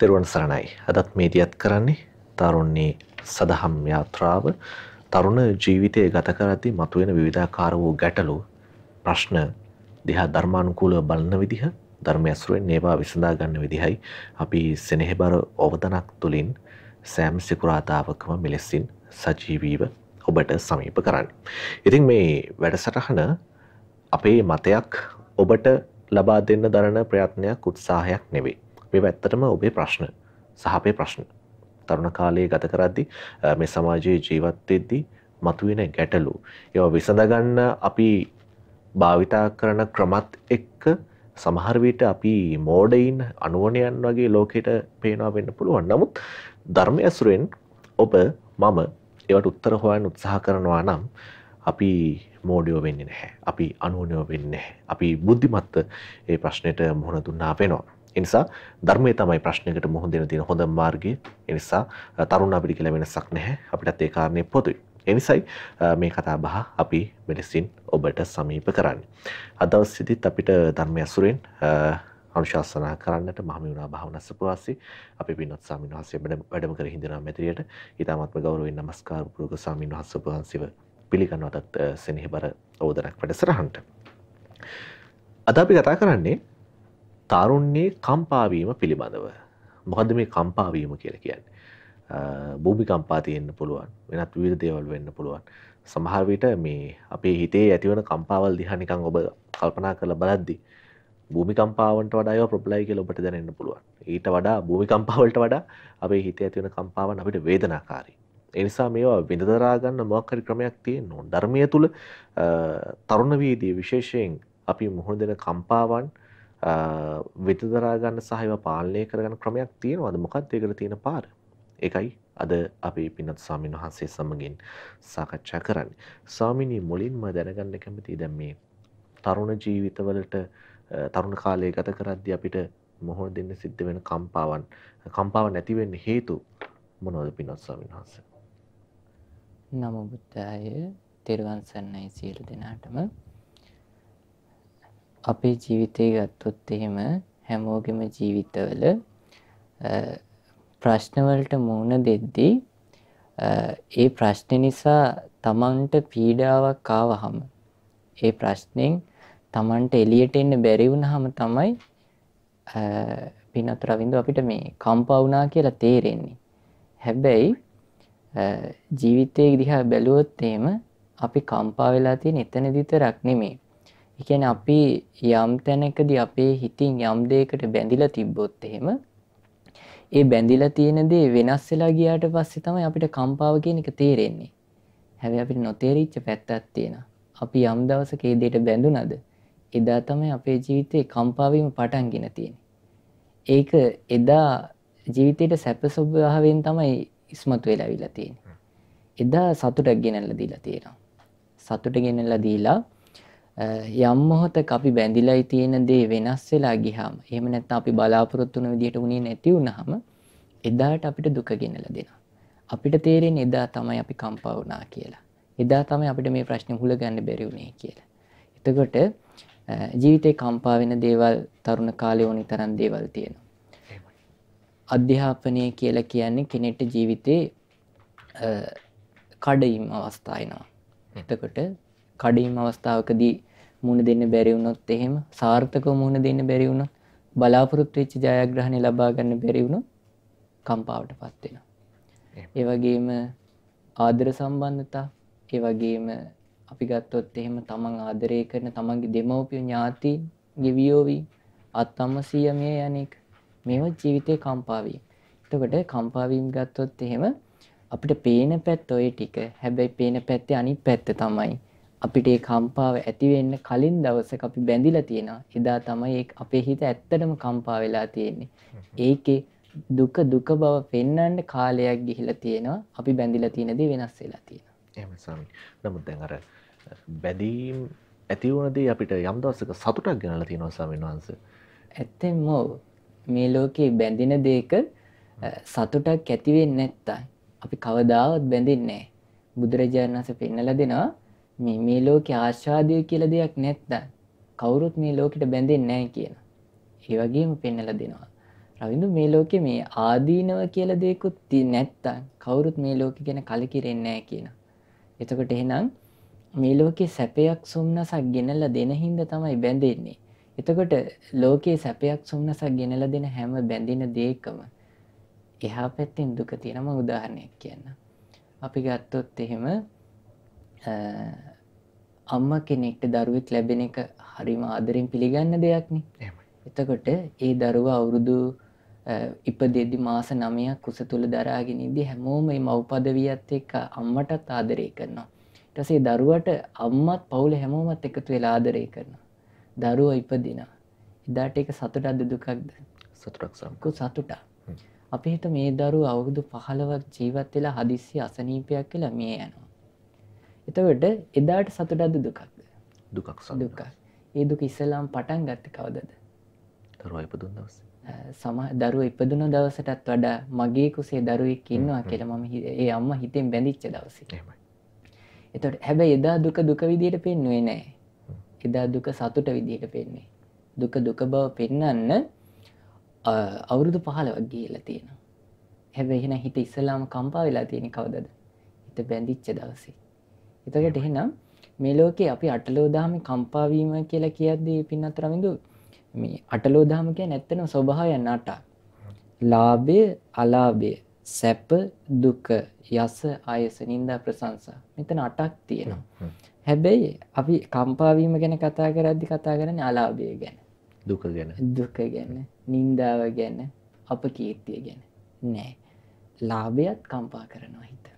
තෙරුවන් සරණයි. අදත් මේදියත් කරන්නේ තරුණී සදහම් යාත්‍රාව තරුණ ජීවිතය ගත කරද්දී මතුවෙන විවිධාකාර වූ ගැටලු ප්‍රශ්න දිහා ධර්මානුකූලව බලන විදිහ ධර්මය ඇසුරෙන් ඒවා විසඳා ගන්න විදිහයි අපි සෙනෙහබර අවදනක් තුළින් සෑම් සිකුරාදාවකම මෙලෙසින් සජීවීව ඔබට සමීප කරන්න. ඉතින් මේ වැඩසටහන අපේ මතයක් ඔබට ලබා දෙන්න දරන ප්‍රයත්නයක් උත්සාහයක් නෙවෙයි. මේ ඇත්තටම ඔබේ ප්‍රශ්න සහ අපේ ප්‍රශ්න. තරුණ කාලයේ ගත කරද්දි මේ සමාජයේ ජීවත් වෙද්දී මතුවෙන ගැටලු ඒවා විසඳගන්න අපි භාවිතා කරන ක්‍රමත් එක්ක සමහර විට අපි මෝඩයින් අනුවණයන් වගේ ලෝකෙට පේනවා වෙන්න පුළුවන්. නමුත් ධර්මය ඇසුරෙන් ඔබ මම ඒවට උත්තර හොයන්න උත්සාහ කරනවා නම් අපි මෝඩයෝ වෙන්නේ නැහැ. අපි අනුවණයෝ වෙන්නේ නැහැ. අපි බුද්ධිමත්ව ඒ ප්‍රශ්නෙට මුහුණ දුන්නා වෙනවා. එනිසා ධර්මය තමයි ප්‍රශ්නයකට මුහුණ දෙන තියෙන හොඳ මාර්ගය. එනිසා තරුණ අපිට කියලා වෙනසක් නැහැ. අපිටත් ඒ කාරණේ පොදුයි. එනිසයි මේ කතා බහ අපි මෙලෙසින් ඔබට සමීප කරන්නේ. අද දවසේදීත් අපිට ධර්මය අසුරෙන් අනුශාසනා කරන්නට මහමිුණා භාවනා සපවාසී අපි පින්වත් ස්වාමීන් වහන්සේ වැඩම කර හිඳිනා මෙතිරියට ඊටමත්ම ගෞරවයෙන් නමස්කාර පූර්වක ස්වාමීන් වහන්සේ වහන්සේව පිළිගන්නවටත් සෙනෙහබර අවදරක් වැඩසටහනට. අද අපි කතා කරන්නේ තරුණ්‍යයේ කම්පාවීම පිළිබඳව. මොකද මේ කම්පාවීම කියලා කියන්නේ. භූමි කම්පා තියෙන්න පුළුවන් වෙනත් විවිධ දේවල් වෙන්න පුළුවන්. සමහර විට මේ අපේ හිතේ ඇතිවන කම්පාවල් දිහා නිකන් ඔබ කල්පනා කරලා බලද්දි භූමි කම්පාවන්ට වඩා ඒවා ප්‍රොබ්ලයි කියලා ඔබට දැනෙන්න පුළුවන්. ඊට වඩා භූමි කම්පාවලට වඩා අපේ හිතේ ඇතිවන කම්පාවන් අපිට වේදනාකාරී. ඒ නිසා මේවා විඳදරා ගන්න මොකක් හරි ක්‍රමයක් තියෙන්න ඕන. ධර්මයේ තුල තරුණ වීදී විශේෂයෙන් අපි මුහුණ දෙන කම්පාවන් විතදරා ගන්න සහ ඒවා පාලනය කරගන්න ක්‍රමයක් තියෙනවද මොකක්ද ඒකට තියෙන පාර? ඒකයි අද අපි පින්වත් ස්වාමීන් වහන්සේ සමගින් සාකච්ඡා කරන්නේ. ස්වාමිනී මුලින්ම දැනගන්න කැමතියි දැන් මේ තරුණ ජීවිතවලට තරුණ කාලය ගත කරද්දී අපිට මොහොන දෙන්න සිද්ධ වෙන කම්පාවන් කම්පාව නැති වෙන්න හේතු මොනවද පින්වත් ස්වාමීන් වහන්සේ? නමෝ බුද්ධාය තෙරුවන් සරණයි සියලු දෙනාටම අපේ ජීවිතය ගත්තොත් එහෙම හැමෝගෙම ජීවිතවල ප්‍රශ්නවලට මුහුණ දෙද්දී ඒ ප්‍රශ්න නිසා තමන්ට පීඩාවක් ආවහම ඒ ප්‍රශ්නෙන් තමන්ට එලියට එන්න බැරි වුණාම තමයි පිනත් රවින්ද අපිට මේ කම්පා වුණා කියලා තේරෙන්නේ. හැබැයි ජීවිතයේ දිහා බැලුවොත් එහෙම අපි කම්පා වෙලා තියෙන එතන විතරක් නෙමෙයි. ඒ කියන්නේ අපි යම් තැනකදී අපේ හිතින් යම් දෙයකට බැඳිලා තිබ්බොත් එහෙම ඒ බැඳිලා තියෙන දේ වෙනස් වෙලා ගියාට පස්සේ තමයි අපිට කම්පාව කියන එක තේරෙන්නේ. හැබැයි අපිට නොතේරිච්ච පැත්තක් තියෙනවා. අපි යම් දවසක ඒ දෙයට බැඳුනද එදා තමයි අපේ ජීවිතේ කම්පා වීම පටන් ගෙන තියෙන්නේ. ඒක එදා ජීවිතේට සැප ස්වභාවයෙන් තමයි ඉස්මතු වෙලා අවිලා තියෙන්නේ. එදා සතුටක් ගෙනල්ලා දීලා තියෙනවා. සතුට ගෙනල්ලා දීලා යම් මොහොතක අපි බැඳිලායි තියෙන දේ වෙනස් වෙලා ගියාම එහෙම නැත්නම් අපි බලාපොරොත්තු වෙන විදිහට උනේ නැති වුනහම එදාට අපිට දුක ගෙනලා දෙනවා. අපිට තේරෙන්නේ එදා තමයි අපි කම්පා වුණා කියලා. එදා තමයි අපිට මේ ප්‍රශ්නේ හුල ගන්න බැරි වුණේ කියලා. එතකොට ජීවිතේ කම්පා වෙන දේවල් තරුණ කාලේ ඕනි තරම් දේවල් තියෙනවා. අධ්‍යාපනය කියලා කියන්නේ කෙනෙක්ට ජීවිතේ කඩයිම් අවස්ථා එනවා. එතකොට කඩයිම් අවස්ථාවකදී මුණ දෙන්න බැරි වුණොත් එහෙම සාර්ථකව මුණ දෙන්න බැරි වුණොත් බලාපොරොත්තු වෙච්ච ජයග්‍රහණය ලබා ගන්න බැරි වුණොත් කම්පාවටපත් වෙනවා. ඒ වගේම ආදර සම්බන්ධතා ඒ වගේම අපි ගත්තොත් එහෙම තමන් ආදරය කරන තමන්ගේ දෙමව්පිය ඥාති ගෙවියෝවි අත්තම්ම සියමිය යන්නේක මේවා ජීවිතේ කම්පා වීම. එතකොට කම්පා වීම ගත්තොත් එහෙම අපිට පේන පැත්ත ඔය ටික. හැබැයි පේන පැත්තේ අනිත් පැත්ත තමයි අපිට ඒ කම්පාව ඇති වෙන්න කලින් දවසක අපි බැඳිලා තියෙනවා. එදා තමයි අපේ හිත ඇත්තටම කම්පා වෙලා තියෙන්නේ. ඒකේ දුක දුක බව පෙන්වන්න කාලයක් ගිහිලා තියෙනවා. අපි බැඳිලා තියෙන දේ වෙනස් වෙලා තියෙනවා. එහෙම ස්වාමී. නමුත් දැන් අර බැඳීම් ඇති වුණ දේ අපිට යම් දවසක සතුටක් ගෙනලා තියෙනවා ස්වාමීන් වහන්සේ. ඇත්තෙන්ම මේ ලෝකේ බැඳින දෙයක සතුටක් ඇති වෙන්නේ නැත්තම් අපි කවදාවත් බැඳෙන්නේ නැහැ. බුදුරජාණන් වහන්සේ පෙන්නලා දෙනවා මේ මේ ලෝකේ ආස්වාදය කියලා දෙයක් නැත්තම් කවුරුත් මේ ලෝකෙට බැඳෙන්නේ නැහැ කියන. ඒ වගේම පෙන්නලා දෙනවා. රවිඳු මේ ලෝකෙ මේ ආදීනව කියල දෙකුත් නැත්තන් කවුරුත් මේ ලෝක ගැන කලකිරෙන්නේ කියන. එතකොට එහෙනම් මේ ලෝකේ සැපයක් සුම්නසක් ගෙනල්ල දෙන හින්ද තමයි බැඳෙන්නේ. එතකොට ලෝකයේ සැපයක් සුම්නසක් ගෙනල දෙන හැම බැඳින දේකම එහා පැත්තෙන් දුක තියෙනම උදාහරණයක් කියන්න. අපි ගත්තොත් එහෙම අම්ම කෙනෙක්ට දරුවෙක් ලැබෙන එක හරිම ආදරෙන් පිළිගන්න දෙයක්නේ. එතකොට ඒ දරුවා අවුරුදු ඉපදෙද්දි මාස නමයක් කුස තුළ දරාගෙන ඉදි හැමෝම මේ මව්පදවියත් එක්ක අම්මටත් ආදරය කරනවා. පස්සේ දරුවට අම්මත් පවුල හැමෝමත් එකතු වෙලා ආදරය කරනවා. දරුවා ඉපදිනවා. එදාට ඒක සතුටක්ද දුකක්ද? සතුටක් සම්කු සතුටක්. අපි හිත මේ දරුවා අවුරුදු 15ක් ජීවත් වෙලා හදිස්සි අසනීපයක් කියලා මිය යනවා. එතකොට එදාට සතුටක්ද දුකක්ද? දුකක් දුකක්. ඒ දුක ඉස්සලාම් පටන් ගත්තේ කවදද? දරුවා ඉපදුන දවසේ. සම දරුව ඉපදුන දවසටත් වඩා මගේ කුසේ දරුවෙක් ඉන්නවා කියලා මම ඒ අම්මා හිතෙන් බැඳිච්ච දවසේ. එතකොට හැබැයි එදා දුක දුක විදියට පෙන්වුවේ නැහැ. එදා දුක සතුට විදියට පෙන්වේ. දුක දුක බව පෙන්නන්න අවුරුදු පහලවක් ගිහිල්ලා තියෙනවා. හැබැයි එහෙනම් හිත ඉස්සලාම කම්පා වෙලා තියෙන කවදද? හිත බැඳිච්ච දවසේ. එතකට එහෙනම් මේ ලෝකේ අපි අටලෝදාම කම්පාවීම කියලා කියද්දී පින්නත්තරමිඳු මේ අටලෝදාම කිය නැත්තන ස්වභාවයන් අටා ලාභය අලාභය සැප දුක යස අයස නින්දා ප්‍රශංසා. මෙතන අටක් තියෙනවා. හැබැයි අපි කම්පාවීම ගැන කතා කරද්දි කතා කරන්නේ අලාභය ගැන. දුක ගැන. දුක ගැන නින්දාව ගැන අප කීර්තිය ගැන. නෑ. ලාභයත් කම්පා කරනවා හිත.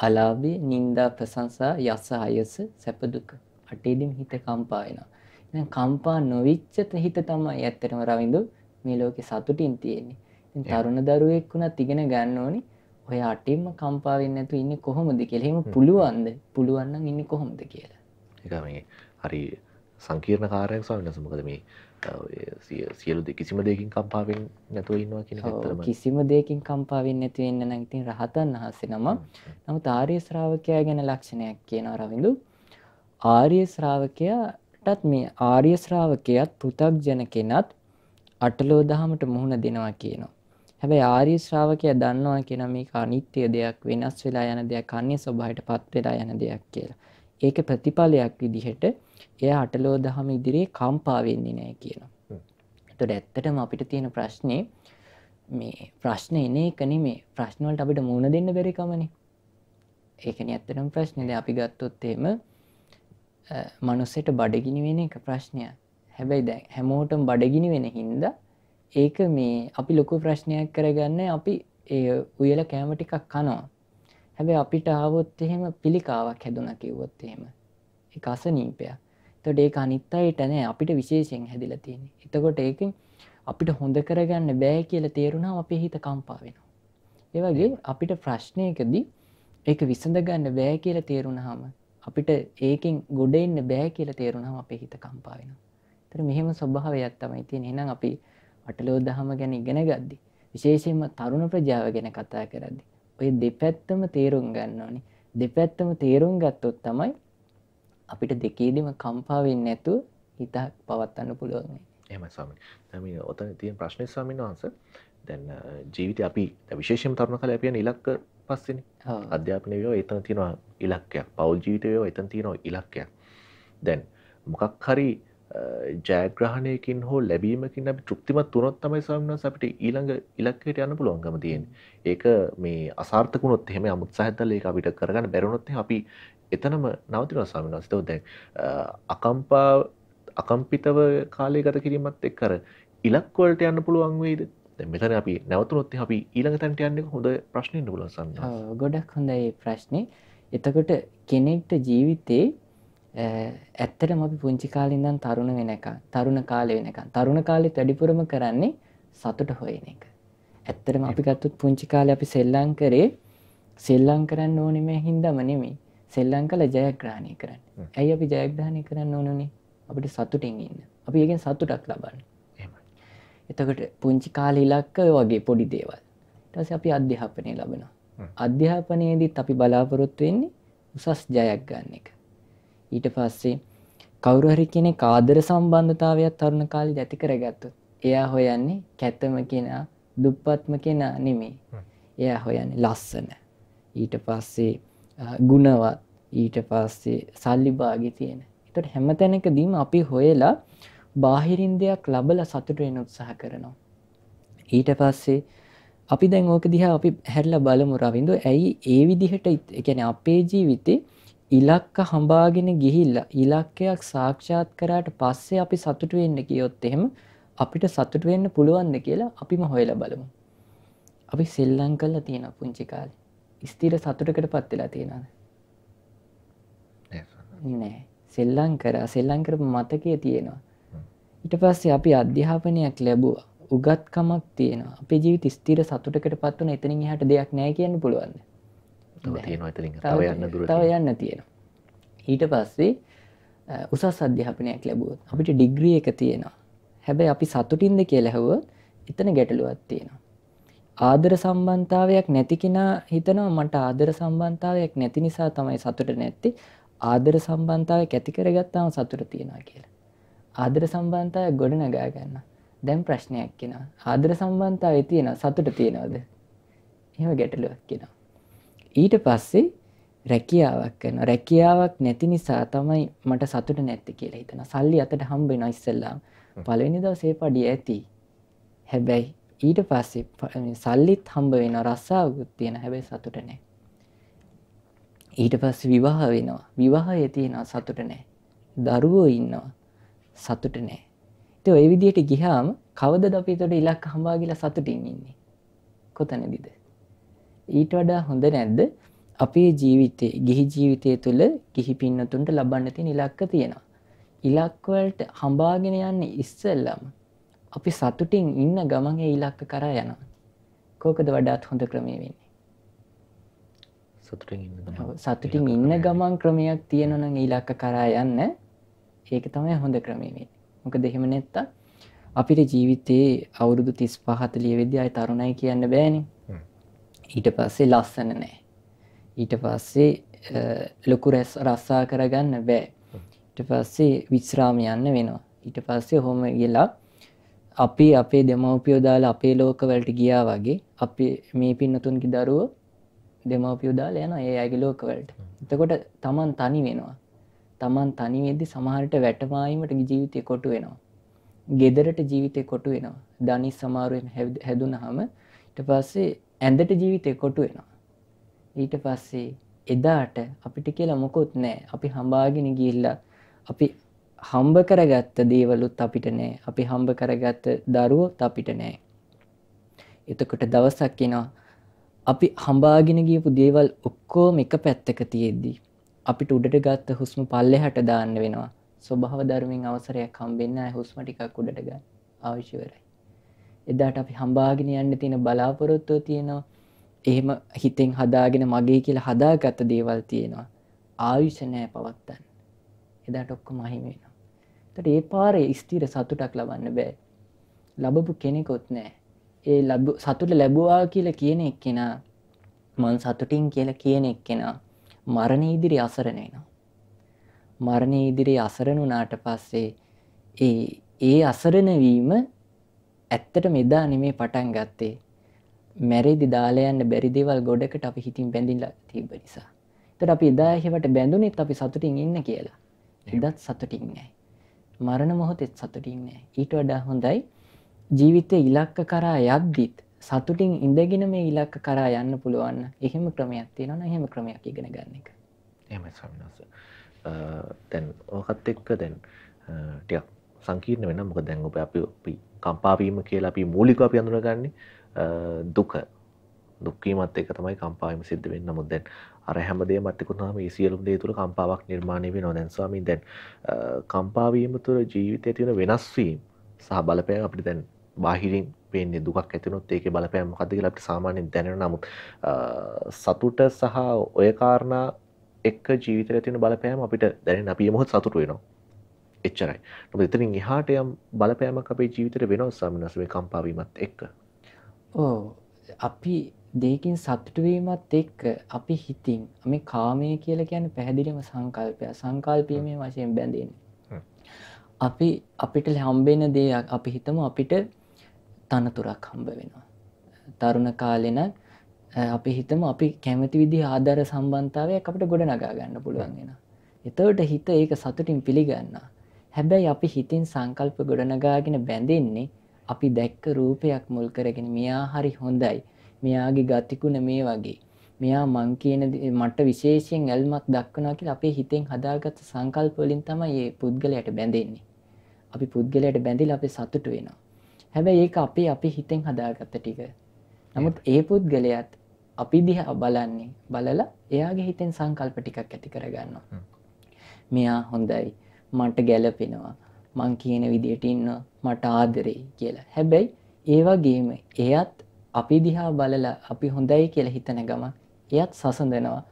අලාභය, නිന്ദා, ප්‍රශංසා, යස, ආයස, සැප දුක. අටේදීම හිත කම්පා වෙනවා. දැන් කම්පා නොවිච්ච හිත තමයි ඇත්තටම රවින්දු මේ ලෝකේ සතුටින් තියෙන්නේ. ඉතින් තරුණ දරුවෙක් වුණත් ඉගෙන ගන්න ඕනි ඔය අටින්ම කම්පා වෙන්නේ නැතුව ඉන්නේ කොහොමද කියලා. එහෙම පුළුවන්ද? පුළුවන් නම් ඉන්නේ කොහොමද කියලා. ඒක මේ හරි සංකීර්ණ කාර්යයක් ස්වාමීන් වහන්සේ. මොකද මේ සියලු දෙ කිසිම දෙයකින් කම්පා වෙන්නේ නැතුව ඉන්නවා කියන කිසිම දෙයකින් කම්පා වෙන්නේ නැතුව ඉන්න නම් ඉතින් රහතන් වහන්සේ නම. නමුත් ආර්ය ශ්‍රාවකයා ගැන ලක්ෂණයක් කියනවා රවින්දු. ආර්ය ශ්‍රාවකයා ටත් මේ ආර්ය ශ්‍රාවකයත් පෘථග්ජන කෙනත් අටලෝ දහමට මුහුණ දෙනවා කියනවා. හැබැයි ආර්ය ශ්‍රාවකයා දන්නවා කියන මේක අනිත්‍ය දෙයක් වෙනස් වෙලා යන දෙයක් අන්‍ය ස්වභාවයට පත් වෙලා යන දෙයක් කියලා. ඒක ප්‍රතිඵලයක් විදිහට එයා අටලෝ දහම ඉදිරියේ කම්පා වෙන්නේ නැහැ කියනවා. එතකොට ඇත්තටම අපිට තියෙන ප්‍රශ්නේ මේ ප්‍රශ්න එන එක නෙමේ ප්‍රශ්න වලට අපිට මුහුණ දෙන්න බැරි කමනේ. ඒකනේ ඇත්තටම ප්‍රශ්නේ. දැන් අපි ගත්තොත් එහෙම මනුස්සයට බඩගිනි වෙන එක ප්‍රශ්නයක්. හැබැයි දැන් හැමෝටම බඩගිනි වෙන හින්දා ඒක මේ අපි ලොකු ප්‍රශ්නයක් කරගන්න අපි ඒ උයල කෑම ටිකක් කනවා. හැබැයි අපිට ආවොත් එහෙම පිළිකාවක් හැදුණා කිව්වොත් එහෙම. ඒක අසනීපයක්. එතකොට ඒක අනිත් අයට නෑ අපිට විශේෂයෙන් හැදිලා තියෙන්නේ. එතකොට ඒකෙන් අපිට හොඳ කරගන්න බෑ කියලා තේරුණාම අපේ හිත කම්පා වෙනවා. ඒ වගේ අපිට ප්‍රශ්නයකදී ඒක විසඳ ගන්න බෑ කියලා තේරුණාම අපිට ඒකෙන් ගොඩ එන්න බෑ කියලා තේරුණාම අපේ හිත කම්පා වෙනවා. ඒතර මෙහෙම ස්වභාවයක් තමයි තියෙන්නේ. එහෙනම් අපි අටලෝ දහම ගැන ඉගෙන ගද්දි විශේෂයෙන්ම තරුණ ප්‍රජාව ගැන කතා කරද්දි ඔය දෙපැත්තම තේරුම් ගන්න ඕනේ. දෙපැත්තම තේරුම් ගත්තොත් තමයි අපිට දෙකේදීම කම්පා වෙන්නේ නැතුව හිත පවත්වන්න පුළුවන් වෙන්නේ. එහෙමයි ස්වාමීනි. දැන් මේ ඔතන තියෙන ප්‍රශ්නේ ස්වාමීන් වහන්සේ දැන් ජීවිතේ අපි විශේෂයෙන්ම තරුණ කාලේ අපි යන ඉලක්ක පස්සෙනේ. අධ්‍යාපනය වේවා එතන තියෙනවා ඉලක්කයක්. පෞල් ජීවිතය එතන තියෙනවා ඉලක්කයක්. දැන් මොකක් හරි ජයග්‍රහණයකින් හෝ ලැබීමකින් අපි තෘප්තිමත් වුණොත් තමයි ස්වාමීන් අපිට ඊළඟ ඉලක්කයට යන්න පුළුවන්කම තියෙන්නේ. ඒක මේ අසාර්ථක වුණොත් එහෙම අමුත්සාහයක් දැල්ලා ඒක අපිට කරගන්න බැරි වුණොත් අපි එතනම නවතිනවා ස්වාමීන් වහන්සේ. දැන් අකම්පා අකම්පිතව කාලය ගත කිරීමත් එක්ක අර ඉලක්ක වලට යන්න පුළුවන් වෙයිද? දැන් මෙතන අපි නැවතුනොත් අපි ඊළඟ තැනට යන්නේ හොඳ ප්‍රශ්නෙන්න පුළුවන් සම්මා. ගොඩක් හොඳයි ප්‍රශ්නේ. එතකොට කෙනෙක්ට ජීවිතේ ඇත්තටම අපි පුංචි කාලේ ඉඳන් තරුණ වෙනකන් තරුණ කාලේ වෙනකන් තරුණ කාලෙත් වැඩිපුරම කරන්නේ සතුට හොයන එක. ඇත්තටම අපි ගත්තොත් පුංචි කාලේ අපි සෙල්ලම් කරේ සෙල්ලම් කරන්න ඕනේ මේ හින්දාම නෙමෙයි. සෙල්ලම් කළ ජයග්‍රහණය කරන්න. ඇයි අපි ජයග්‍රහණය කරන්න ඕනුනේ? අපිට සතුටින් ඉන්න. අපි ඒකෙන් සතුටක් ලබන්න. එතකොට පුංචි කාල ඉලක්ක වගේ පොඩි දේවල් ටස අපි අධ්‍යාපනය ලබනවා අධ්‍යාපනයේදීත් අපි බලාපොරොත්තු වෙන්නේ උසස් ජයක් ගන්න එක ඊට පස්සේ කවුරුහරි කෙනෙ කාදර සම්බන්ධතාවයක් තරුණ කාලි ඇති කරගත්තු එයා හොයන්නේ කැතම කෙනා දුප්පත්ම කෙනා නෙමේ. එයා හොයන්නේ ලස්සන ඊට පස්සේ ගුණවත් ඊට පස්සේ සල්ලි බාගි තියෙන. එතට හැම තැනකදීම අපි හොයලා බාහිරින් දෙයක් ලබල සතුටුවෙන් උත්සාහ කරනවා. ඊට පස්සේ අපි දැන් ඕක දිහා අපි හැරල බලමු රවිඳු ඇයි ඒ විදිහට එකැන අපේ ජීවිතේ ඉලක්ක හම්බාගෙන ගිහිල්ලා ඉලක්කයක් සාක්ෂාත් කරාට පස්සේ අපි සතුට වෙන්න කියොත් එහෙම අපිට සතුට වෙන්න පුළුවන්ද කියලා අපිම හොයලා බලමු. අපි සෙල්ලං කල්ලා තියෙන පුංචි කාලේ. ස්තිර සතුටකට පත්වෙලා තියෙනද නෑ. සෙල්ලං කර සෙල්ලං කරපු මතකය තියෙනවා. ඊට පස්සේ අපි අධ්‍යාපනයක් ලැබුවා. උගත්කමක් තියෙනවා. අපේ ජීවිත ස්තිර සතුටකට පත්වන එතනින් හට දෙයක් නෑ කියන්න තියෙන ඉතින් තව යන්න තියෙනවා. ඊට පස්සේ උසස් අධ්‍යාපනයක් ලැබුවොත් අපිට ඩිග්‍රිය එක තියෙනවා. හැබැයි අපි සතුටින්ද කියලා හැවුවොත් එතන ගැටලුවක් තියෙනවා ආදර සම්බන්ධාවයක් නැති කෙනා හිතනවා මට ආදර සම්බන්ධාවයක් නැති නිසා තමයි සතුට නැත්තේ. ආදර සම්බන්ධාවයක් ඇති කරගත්තාම සතුට තියෙනවා කියලා. ආදර සම්බන්ධාවයක් ගොඩ නගා ගන්න. දැන් ප්‍රශ්නයක් කෙනා ආදර සම්බන්ධාවේ තියෙන සතුට තියෙනවද? එහෙම ගැටලුවක් කෙනා ඊට පස්සේ රැකියාවක් කරන රැකියාවක් නැති නිසා තමයි මට සතුට නැත්ති කියලා හිතන සල්ලි අතට හම්බෙන ඉස්සල්ලාම්. පලවෙනි දවසේ පඩිය ඇති. හැබැයි ඊට පස්සේ ප- මේ සල්ලිත් හම්බ වෙන රස්සාාවකුත් තියෙන හැබැයි සතුට නෑ. ඊට පස්ස විවාහ වෙනවා. විවාහය තියෙනවා සතුට නෑ. දරුවෝ ඉන්නවා. සතුට නෑ. ති ඔය විදියට ගිහාම කවද අපි තොට ඉලක් හම්බාගිල සතුටින් ඉන්නේ? කොතනදිද? ඊට වඩා හොඳ නැද්ද? අපේ ජීවිතේ ගිහි ජීවිතය තුළ ගිහි පින්නතුන්ට ලබන්න තින් ඉලක්ක තියෙනවා. ඉලක්වලට හම්බාගෙන යන්න ඉස්සල්ලම අපි සතුටින් ඉන්න ගමන්ගේ ඉලක්ක කරා යනවා. කෝකද වඩාත් හොඳ ක්‍රමය වෙන්නේ. සතුටින් ඉන්න ගමන්. ක්‍රමයක් තියෙනන ඉලක්ක කරා යන්න. ඒක තමයි හොඳ ක්‍රමේ මොක දෙහෙම නැත්තා අපිට ජීවිතයේ අවුරුදු තිස් පහතලිය වෙද්‍ය අයි තරුණයි කියන්න බෑනි. ඊට පස්සේ ලස්සන නෑ. ඊට පස්සේ ලොකු රැස් රස්සා කරගන්න බෑ. ඊට පස්සේ විශ්‍රාම යන්න වෙනවා. ඊට පස්සේ හොම ගිලා අපි අපේ දෙමවපියෝ දාලා අපේ ලෝකවලට ගියා වගේ අපි මේ පින්නතුන්කි දරුව දෙමවපියෝ දාලා යන ඒ අගේ ලෝකවලට. එතකොට තමන් තනි වෙනවා. තමන් තනිවෙද්දි සමහරට වැටමාීමට ජීවිතය කොටු වෙනවා. ගෙදරට ජීවිතය කොටු වෙනවා. ධනි සමාරුවෙන් හැව්- හැදුන හම ඊට පස්සේ ඇඳට ජීවිතය කොටු වෙනවා. ඊට පස්සේ එදාට අපිට කියලා මොකොත් නෑ අපි හම්බාගෙන ගිල්ලා අපි හම්බ කරගත්ත දේවලුත් අපිට නෑ. අපි හම්බ කරගත්ත දරුවොත් අපිට නෑ. එතකොට දවසක් කෙනවා අපි හම්බාගෙන ගියපු දේවල් ඔක්කෝම එක පැත්තක තියෙද්දී අපිට උඩට ගත්ත හුස්ම පල්ලෙ හට දාන්න වෙනවා. ස්වභාව ධර්මින් අවසරයක් හම්බෙන්න අය හුස්ම ටිකක් උඩට ගන්න. අවශ්‍යවරයි එදාට අපි හම්බාගෙන යන්න තියෙන බලාපොරොත්තුව තියෙනවා. එහෙම හිතෙන් හදාගෙන මගේ කියලා හදාගත්ත දේවල් තියෙනවා. ආයුෂ නෑ පවත්තන්න. එදාට ඔක්කො මහිම වෙනවා. තට ඒ පාරේ ස්තීර සතුටක් ලබන්න බෑ. ලබපු කෙනෙකොත් නෑ. ඒ ලබ සතුට ලැබවා කියලා කියන එක්කෙනා මන් සතුටින් කියලා කියන එක්කෙනා මරණ ඉදිරි අසරණයනවා මරණය ඉදිරි අසරණුනාට පස්සේ ඒ ඒ අසරණවීම ඇත්තට මෙදා නෙමේ පටන් ගත්තේ. මැරේදි දාලයන්න බැරිදිවල් ගොඩකට අපි හිතින් බැඳිල්ල තිබ නිසා. තට අපි එදාහෙවට බැඳුනෙත් අපි සතුටින් ඉන්න කියලා. එදත් සතුටින් නෑ. මරණ මොහොතෙත් සතුටින් නෑ. ඊට වඩා හොඳයි. ජීවිතය ඉලක්ක කරා යද්දිත් සතුටින් ඉඳගෙන මේ ඉලක්ක කරා යන්න පුළුවන්න එහෙම ක්‍රමයක් තියෙනවන එහෙම ක්‍රමයක් ඉගෙන ගන්න එක. එහෙමයි ස්වාමිනාස දැන් ඕකත් එක්ක දැන් ටියක් සංකීර්ණ වෙන මොක දැන් ඔබ අපි අපි කම්පාවීම කියලා අපි මූලික අපි අඳුරගන්නේ දුක. දුක්කීමත් එක තමයි කම්පාවම සිද්ධ වෙන්න. මුත් දැන් අර හැමදේ මත්තකුුණාම ඒ සියලුම් දේ තුළ කම්පාවක් නිර්මාණය වෙන දැන්ස්වාමින් දැන් කම්පාවීම තුළ ජීවිතය තියෙන වෙනස්වීම් සහ බලපෑ අපිට දැන් බාහිරින් පේන්නේ දුකක් ඇතිනොත් ඒක බලපෑම් මොකක්ද කියලා අපිට සාමාන්‍යයෙන් දැනෙන නමුත් අ, සතුට සහ ඔය කාරණා එක්ක ජීවිතයට තියෙන බලපෑම අපිට දැනෙන අපි ඒ මොහොත සතුට වෙනවා. එච්චරයි. නමුත් එතනින් එහාට යම් බලපෑමක් අපේ ජීවිතයට වෙනවා ස්වාමීන් වහන්සේ මේ කම්පාවීමත් එක්ක? ඕ අපි දෙකින් සතුටුවීමත් එක්ක අපි හිතින් මේ කාමය කියල කියන පැහැදිලිම සංකල්පය සංකල්පීමේ වශයෙන් බැඳෙන්. අපි අපිට හම්බෙන දේ අපි හිතම අපිට තනතුරක් හම්බ වෙනවා. තරුණ කාලෙන අපි හිතම අපි කැමති විදි ආධර සම්බන්ධාවයක් අපට ගොඩ නගා ගන්න පුළුවන් වෙන. එතවට හිත ඒක සතුටින් පිළිගන්න. හැබැයි අපි හිතින් සංකල්ප ගොඩනගාගෙන බැඳෙන්නේ අපි දැක්ක රූපයක් මුල් කරගෙන මෙයා හරි හොඳයි මෙයාගේ ගතිකුණ මේ වගේ මෙයා මං කියන මට විශේෂයෙන් ඇල්මක් දක්වනවා කියලා අපේ හිතෙන් හදාගත්ත සංකල්ප වලින් තමයි මේ පුද්ගලයාට බැඳෙන්නේ. අපි පුද්ගලයාට බැඳිලා අපි සතුටු වෙනවා. හැබැයි ඒක අපි අපි හිතෙන් හදාගත්ත ටික. නමුත් ඒ පුද්ගලයාත් අපි දිහා බලන්නේ බලලා එයාගේ හිතෙන් සංකල්ප ටිකක් ඇති කරගන්නවා. මෙයා හොඳයි මට ගැලපෙනවා මං කියන විදියට ඉන්න මට ආදරෙයි කියලා. හැබැයි ඒ වගේම එයත් අපි දිහා බලලා අපි හොඳයි කියලා හිතන ගමන් එයත් සසඳනවා.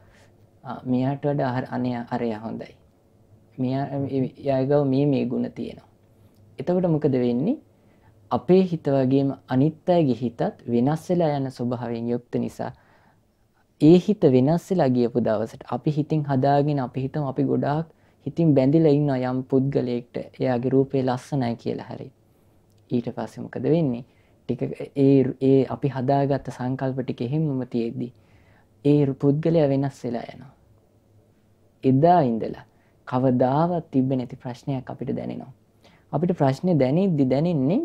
මෙයාට වඩා අනේ අරය හොඳයි. මෙයා යාගව මේ මේ ගුණ තියෙනවා. එතකොට මොකද වෙන්නේ? අපේ හිත වගේම අනිත් අයගේ හිතත් වෙනස් වෙලා යන ස්වභාවයෙන් යුක්ත නිසා ඒ හිත වෙනස් වෙලා ගියපු දවසට අපි හිතින් හදාගෙන අපි හිතමු අපි ගොඩාක් හිතින් බැඳිලා ඉන්න යම් පුද්ගලයෙක්ට එයාගේ රූපේ ලස්සනයි කියලා හරි. ඊට පස්සේ මොකද වෙන්නේ? ටික ඒ ඒ අපි හදාගත්ත සංකල්ප ටික එහෙමම තියෙද්දි ඒ පුද්ගලයා වෙනස් වෙලා යනවා. එදා ඉඳලා කවදාවත් තිබ්බ නැති ප්‍රශ්නයක් අපිට දැනෙනවා. අපිට ප්‍රශ්නේ දැනෙද්දි දැනෙන්නේ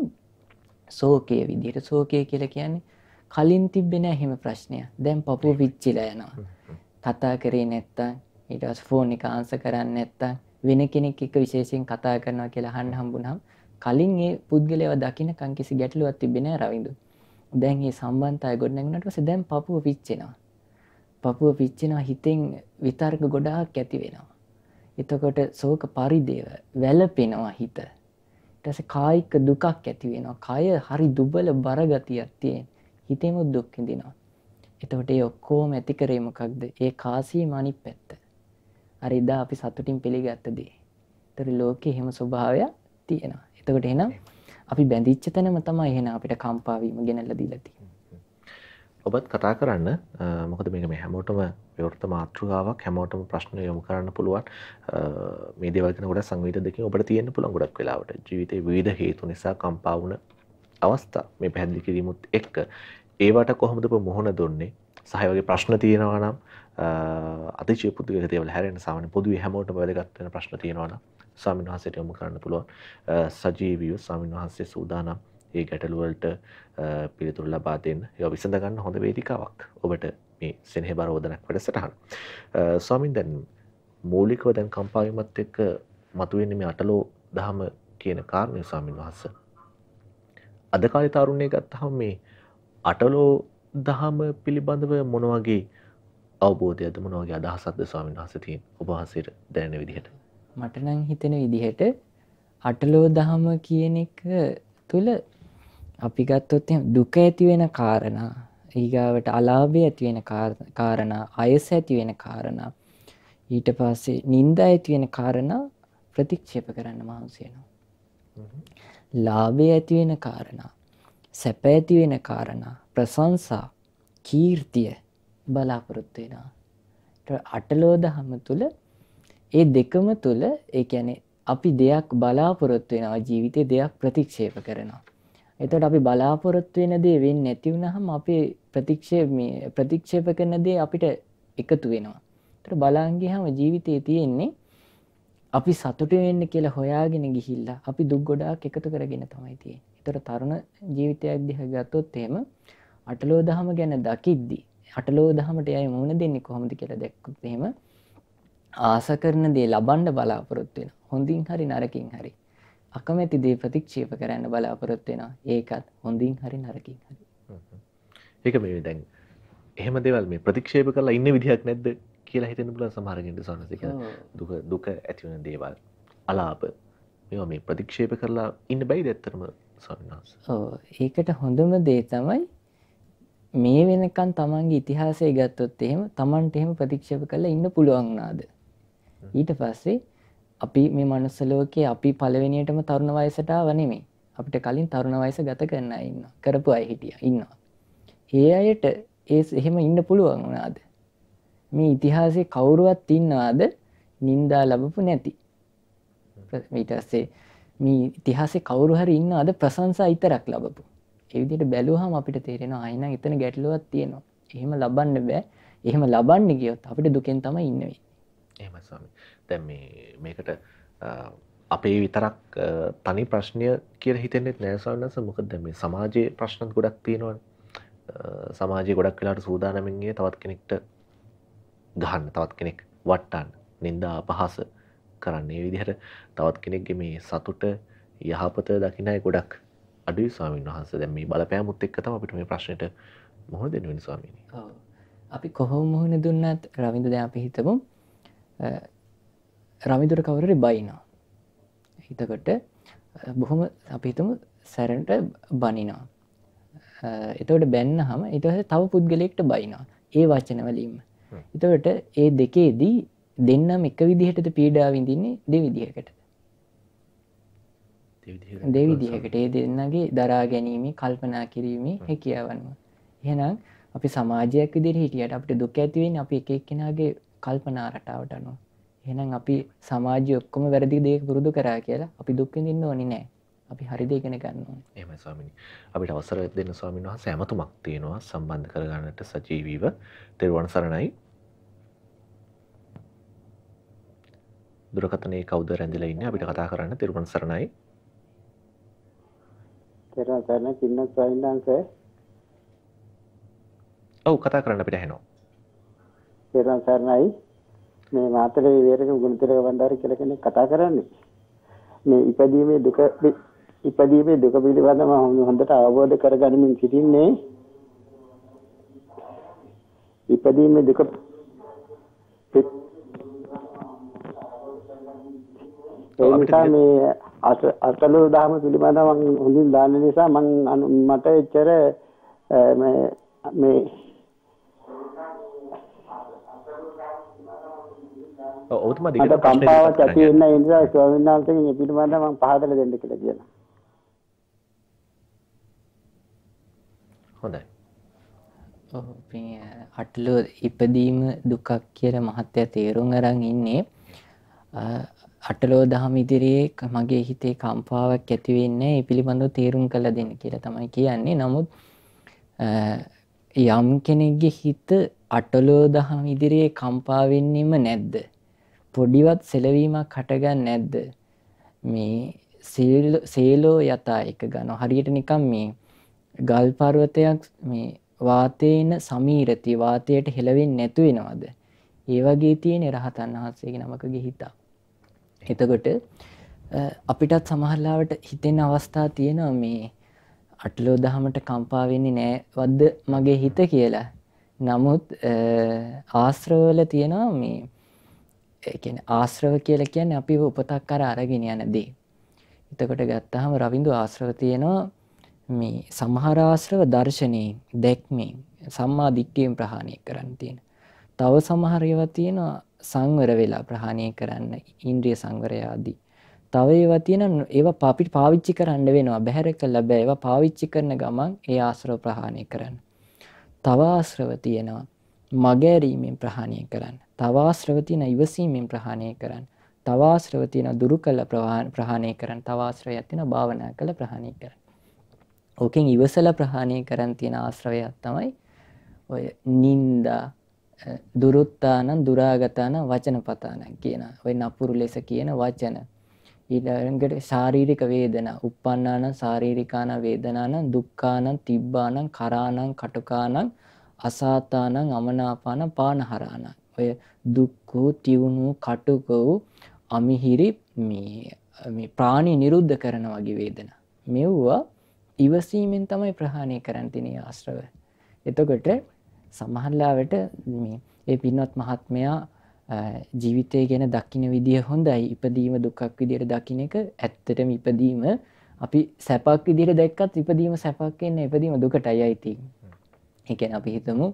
සෝකයේ විදිහට සෝකය කියලා කියන්නේ කලින් තිබ්බේ නැහැ එහෙම ප්‍රශ්නයක්. දැන් පපුව පිච්චිලා යනවා. කතා කරේ නැත්තම් ඊට පස්සේ ෆෝන් එක ආන්සර් කරන්නේ නැත්තම් වෙන කෙනෙක් එක්ක විශේෂයෙන් කතා කරනවා කියලා අහන්න හම්බුනහම කලින් ඒ පුද්ගලයාව දකින්නකම් කිසි ගැටලුවක් තිබෙන්නේ නැහැ රවින්දු. දැන් මේ සම්බන්ධය ගොඩනැගුණාට පස්සේ දැන් පපුව පිච්චෙනවා. පපුව පිච්චෙනවා හිතෙන් විතර්ක ගොඩාක් ඇති වෙනවා. එතකොට ශෝක පරිදේව වැළපෙනවා හිත. ඊට පස්සේ කායික දුකක් ඇති වෙනවා. කය හරි දුබල බර ගතියක් තියෙන. හිතේම දුක් විඳිනවා. එතකොට ඒ ඔක්කොම ඇති කරේ මොකක්ද? ඒ කාසියම අනිත් පැත්ත. අර එදා අපි සතුටින් පිළිගත්ත දේ. ඒතර ලෝකේ එහෙම ස්වභාවයක් තියෙනවා. එතකොට එහෙනම් අපි බැඳිච්ච තැනම තමයි එහෙනම් අපිට කම්පා වීම ගෙනල්ලා දීලා තියෙන්නේ. ඔබත් කතා කරන්න. මොකද මේක මේ හැමෝටම විවෘත මාතෘකාවක් හැමෝටම ප්‍රශ්න යොමු කරන්න පුළුවන්. මේ දේවල් ගැන ගොඩක් සංවේදනකින් ඔබට තියෙන්න පුළුවන් ගොඩක් වෙලාවට. ජීවිතේ විවිධ හේතු නිසා කම්පා වුණ අවස්ථා මේ පැහැදිලි කිරීමුත් එක්ක. ඒවට කොහොමද ඔබ මුහුණ දුන්නේ? සහ වගේ ප්‍රශ්න තියෙනවා නම් අතිචය පුද්ගලික දේවල් හැරෙන්න සාමාන්‍ය පොදුවේ හැමෝටම වැදගත් වෙන ප්‍රශ්න තියෙනවා නම් ස්වාමීන් වහන්සේට යොමු කරන්න පුළුවන් සජීවීව ස්වාමීන් වහන්සේ සූදානම් ඒ ගැටලු වලට පිළිතුරු ලබා දෙන්න ඒවා විසඳ ගන්න හොඳ වේදිකාවක් ඔබට මේ සෙනෙහ බර වදනක් වැඩසටහන. ස්වාමීන් දැන් මූලිකව දැන් කම්පාවීමත් එක්ක මතුවෙන්නේ මේ අටලෝ දහම කියන කාරණය ස්වාමීන් වහන්සේ. අද කාලේ තරුණය ගත්තහම මේ අටලෝ දහම පිළිබඳව මොන වගේ අවබෝධයක්ද මොන වගේ අදහසක්ද ස්වාමීන් වහන්සේ තියෙන ඔබ වහන්සේට දැනෙන විදිහට මට නම් හිතෙන විදිහට අටලෝ දහම කියන එක තුල අපි ගත්තොත් දුක ඇති වෙන කාරණා ඊගාවට අලාභය ඇති වෙන කාරණා අයස ඇති වෙන කාරණා ඊට පස්සේ නින්දා ඇති වෙන කාරණා ප්‍රතික්ෂේප කරන්න මහන්සි වෙනවා. ලාභය ඇති වෙන කාරණා සැප ඇති වෙන කාරණා ප්‍රශංසා කීර්තිය බලාපොරොත්තු වෙනවා. අටලෝ දහම තුල ඒ දෙකම තුල ඒ කියන්නේ අපි දෙයක් බලාපොරොත්තු වෙනවා ජීවිතේ දෙයක් ප්‍රතික්ෂේප කරනවා. එතකොට අපි බලාපොරොත්තු වෙන දේ වෙන්නේ නැති වුනහම අපේ ප්‍රතික්ෂේප මේ ප්‍රතික්ෂේප කරන දේ අපිට එකතු වෙනවා. ඒතර බලන් ගියාම ජීවිතේ තියෙන්නේ අපි සතුටු වෙන්න කියලා හොයාගෙන ගිහිල්ලා අපි දුක් ගොඩාක් එකතු කරගෙන තමයි තියෙන්නේ. ඒතර තරුණ ජීවිතයක් දිහා ගත්තොත් එහෙම අටලෝ දහම ගැන දකිද්දි අටලෝ දහමට යයි මුහුණ දෙන්නේ කොහොමද කියලා දැක්කොත් එහෙම ආස කරන දේ ලබන්න බලාපොරොත්තු වෙන. හොඳින් හරි නරකින් හරි. අකමැති දේ ප්‍රතික්ෂේප කරන්න බලාපොරොත්තු වෙනවා. ඒකත් හොඳින් හරි නරකින් හරි. ඒක මේ දැන් එහෙම දේවල් මේ ප්‍රතික්ෂේප කරලා ඉන්න විදිහක් නැද්ද කියලා හිතෙන්න පුළුවන් සමහර කෙනෙක්ට සනසික දුක දුක ඇති වෙන දේවල් අලාප මේවා මේ ප්‍රතික්ෂේප කරලා ඉන්න බැයිද ඇත්තටම වහන්සේ? ඔව් ඒකට හොඳම දේ තමයි මේ වෙනකන් තමන්ගේ ඉතිහාසය ගත්තොත් එහෙම තමන්ට එහෙම ප්‍රතික්ෂේප කරලා ඉන්න පුළුවන් වුණාද ඊට පස්සේ අපි මේ මනුස්ස ලෝකයේ අපි පළවෙනියටම තරුණ වයසට ආව නෙමෙයි. අපිට කලින් තරුණ වයස ගත කරන අය ඉන්නවා. කරපු අය හිටියා. ඉන්නවා. ඒ අයට ඒ එහෙම ඉන්න පුළුවන් වුණාද මේ ඉතිහාසයේ කවුරුවත් ඉන්නවාද? නින්දා ලැබපු නැති. ඊට පස්සේ මේ ඉතිහාසේ කවුරු හරි ඉන්න අද ප්‍රසංසා ඉතරක් ලබපු. එවිදිට බැලූහම අපිට තේරෙන අයින එතන ගැටලුවත් තියෙනවා. එහෙම ලබන්න බෑ. එහෙම ලබන්න ගියොත් අපිට දුකෙන් තම ඉන්නවෙයි එහෙම ස්වාමී. දැන් මේ මේකට අ, අපේ විතරක් අ, තනි ප්‍රශ්නය කියලා හිතෙන්නෙත් නෑ ස්වාමීන් වහන්සේ මොකද දැන් මේ සමාජයේ ප්‍රශ්නත් ගොඩක් තියෙනවනේ. අ, සමාජයේ ගොඩක් වෙලාට සූදානමින් ඉන්නේ තවත් කෙනෙක්ට ගහන්න තවත් කෙනෙක් වට්ටන්න නින්දා අපහාස කරන්න. ඒ විදිහට තවත් කෙනෙක්ගේ මේ සතුට යහපත දකින අය ගොඩක් අඩුයි ස්වාමීන් වහන්සේ. දැන් මේ බලපෑමුත් එක්ක තමයි අපිට මේ දෙන්න වෙන්නේ ස්වාමීනි. ඔව්. අපි කොහොම මුහුණ දුන්නත් රවිඳ දැන් අපි හිතමු අ, රවිදුර කවුරුරි බයිනවා. හිතකොට බොහොම අපි හිතමු සැරට බනිනවා. අ, එතකොට බැන්න හම ඉටස තව පුද්ගලෙක්ට බයිනවා. ඒ වචනවලින්ම. හ්ම්. එතකොට ඒ දෙකේදී දෙන්නම් එක විදිහටද පීඩා විඳින්නේ දෙවිදිහකට ඒ විදිහට දෙවිදිහකට ඒ දෙන්නගේ දරා ගැනීම කල්පනා කිරීමේ හැකියාවන්ම එහෙනම් අපි සමාජයක් විදිහට හිටියට අපිට දුක ඇතිවෙන්නේ අපි එක එක්කෙනාගේ කල්පනා රටාවට අනුව එහෙනම් අපි සමාජය ඔක්කොම වැරදි දෙයක් පුරුදු කරා කියලා අපි දුක් විඳින්න ඕනේ නැහැ අපි හරි දේ ඉගෙන ගන්න ඕනේ එහෙමයි ස්වාමිනි. අපිට අවසර දෙන්න ස්වාමීන් වහන්සේ ඇමතුමක් තියෙනවා සම්බන්ධ කරගන්නට සජීවීව. තෙරුවන් සරණයි. දුරකථනයේ කවුද රැඳිලා ඉන්නේ අපිට කතා කරන්න තෙරුවන් සරණයි. තෙරුවන් සරණයි පින්නත් ස්වාමීන් ඔව් කතා කරන්න අපිට ඇහෙනවා. තෙරුවන් සරණයි. මේ මාතලේ වේරක ගුණතිලක වණ්ඩාරි කියලා කෙනෙක් කතා කරන්නේ. මේ ඉපදීමේ දුක ඉපදීමේ දුක පිළිබඳව මම හොඳට අවබෝධ කරගනිමින් සිටින්නේ. ඉපදීමේ දුක ඒ නිසා මේ අටලෝ දහම පිළිබඳව මම හොඳින් දන්න නිසා මම අනු- මට එච්චර මේ මේ ඔව් ඔබතුමා මට දිගට කම්පාවක් ඇති කරන්න. වෙන ඒ නිසා ස්වාමීන් වහන්සේගෙන් මේ පිළිබඳව මම පහදලා දෙන්න කියලා කියනවා. හොඳයි. ඔව් මේ අටලෝ ඉපදීම දුකක් කියලා මහත්තයා තේරුම් අරන් ඉන්නේ අ, අටලෝ දහම ඉදිරියේ ක- මගේ හිතේ කම්පාවක් ඇති වෙන්නේ ඒ පිළිබඳව තේරුම් කළ දෙන්න කියලා තමයි කියන්නේ. නමුත් අ, යම් කෙනෙක්ගේ හිත අටලෝ දහම ඉදිරියේ කම්පා වෙන්නෙම නැද්ද? පොඩිවත් සෙලවීමක් හටගන්නේ නැද්ද? මේ සේල- සේලෝ යතා එක ගන්න හරියට නිකම් මේ ගල් පර්වතයක් මේ වාතයන සමීරති වාතයට හෙළවෙන් නැතු වෙනවද ඒ වගේ තියෙන රහතන් වහන්සේගේ නමකගේ හිතා එතකොට අ, අපිටත් සමහල්ලාවට හිතෙන අවස්ථා තියෙනවා මේ අටලෝ දහමට කම්පා වෙන්නේ නෑ වද්ද මගේ හිත කියලා නමුත් අ, ආශ්‍රවල තියෙනවා මේ ඒ කියන්නේ ආශ්‍රව කියලා කියන්නේ අපිව උපතක් කර අරගෙන යන දේ එතකොට ගත්තාම රවිඳු ආශ්‍රව තියෙනවා මේ සමහර ආශ්‍රව දර්ශනයෙන් දැක්මෙන් සම්මා දිට්ඨියෙන් ප්‍රහාණය කරන්න තියෙන. තව සමහර ඒවා තියෙනවා සංවර වෙලා ප්‍රහාණය කරන්න ඉන්ද්‍රිය සංවරය ආදී. තව ඒවා තියෙනවා ඒවා අපිට පාවිච්චි කරන්න වෙනවා බැහැර කළා බෑ ඒවා පාවිච්චි කරන ගමන් ඒ ආශ්‍රව ප්‍රහාණය කරන්න. තව ආශ්‍රව තියෙනවා මගෑරීමෙන් ප්‍රහාණය කරන්න. තව ආශ්‍රව තියෙනවා ඉවසීමෙන් ප්‍රහාණය කරන්න. තව ආශ්‍රව තියෙනවා දුරු කළ ප්‍රහා- ප්‍රහාණය කරන්න. තව ආශ්‍රවයක් තියෙනවා භාවනා කළ ප්‍රහාණය කරන්න. ඕකෙන් ඉවසල ප්‍රහාණය කරන් තියෙන ආශ්‍රවයක් තමයි ඔය නින්දා අ, දුරුත්තානං දුරාගතාන වචනපතාන කියන ඔය නපුරු ලෙස කියන වචන. ඊළඟට ශාරීරික වේදනා uppannānaṁ ශාරීරිකාන වේදනානං දුක්ඛානං තිබ්බානං කරානං කටුකානං අසාතානං අමනාපාන පානහරානං. ඔය දුක් වූ තියුණු කටුක වූ අමිහිරි මේ මේ ප්‍රාණි නිරුද්ධ කරන වගේ වේදනා. මෙව්වා ඉවසීමෙන් තමයි ප්‍රහාණය කරන්න තියෙන ආශ්‍රව. එතකොට සමහරලාවට මේ ඒ පින්වත් මහත්මයා ජීවිතය ගැන දකින්න විදිය හොඳයි. ඉපදීම දුකක් විදියට දකින්න එක ඇත්තටම ඉපදීම අපි සැපක් විදියට දැක්කත් ඉපදීම සැපක් වෙන්නේ ඉපදීම දුකටයි අයිති. ඒ කියන්නේ අපි හිතමු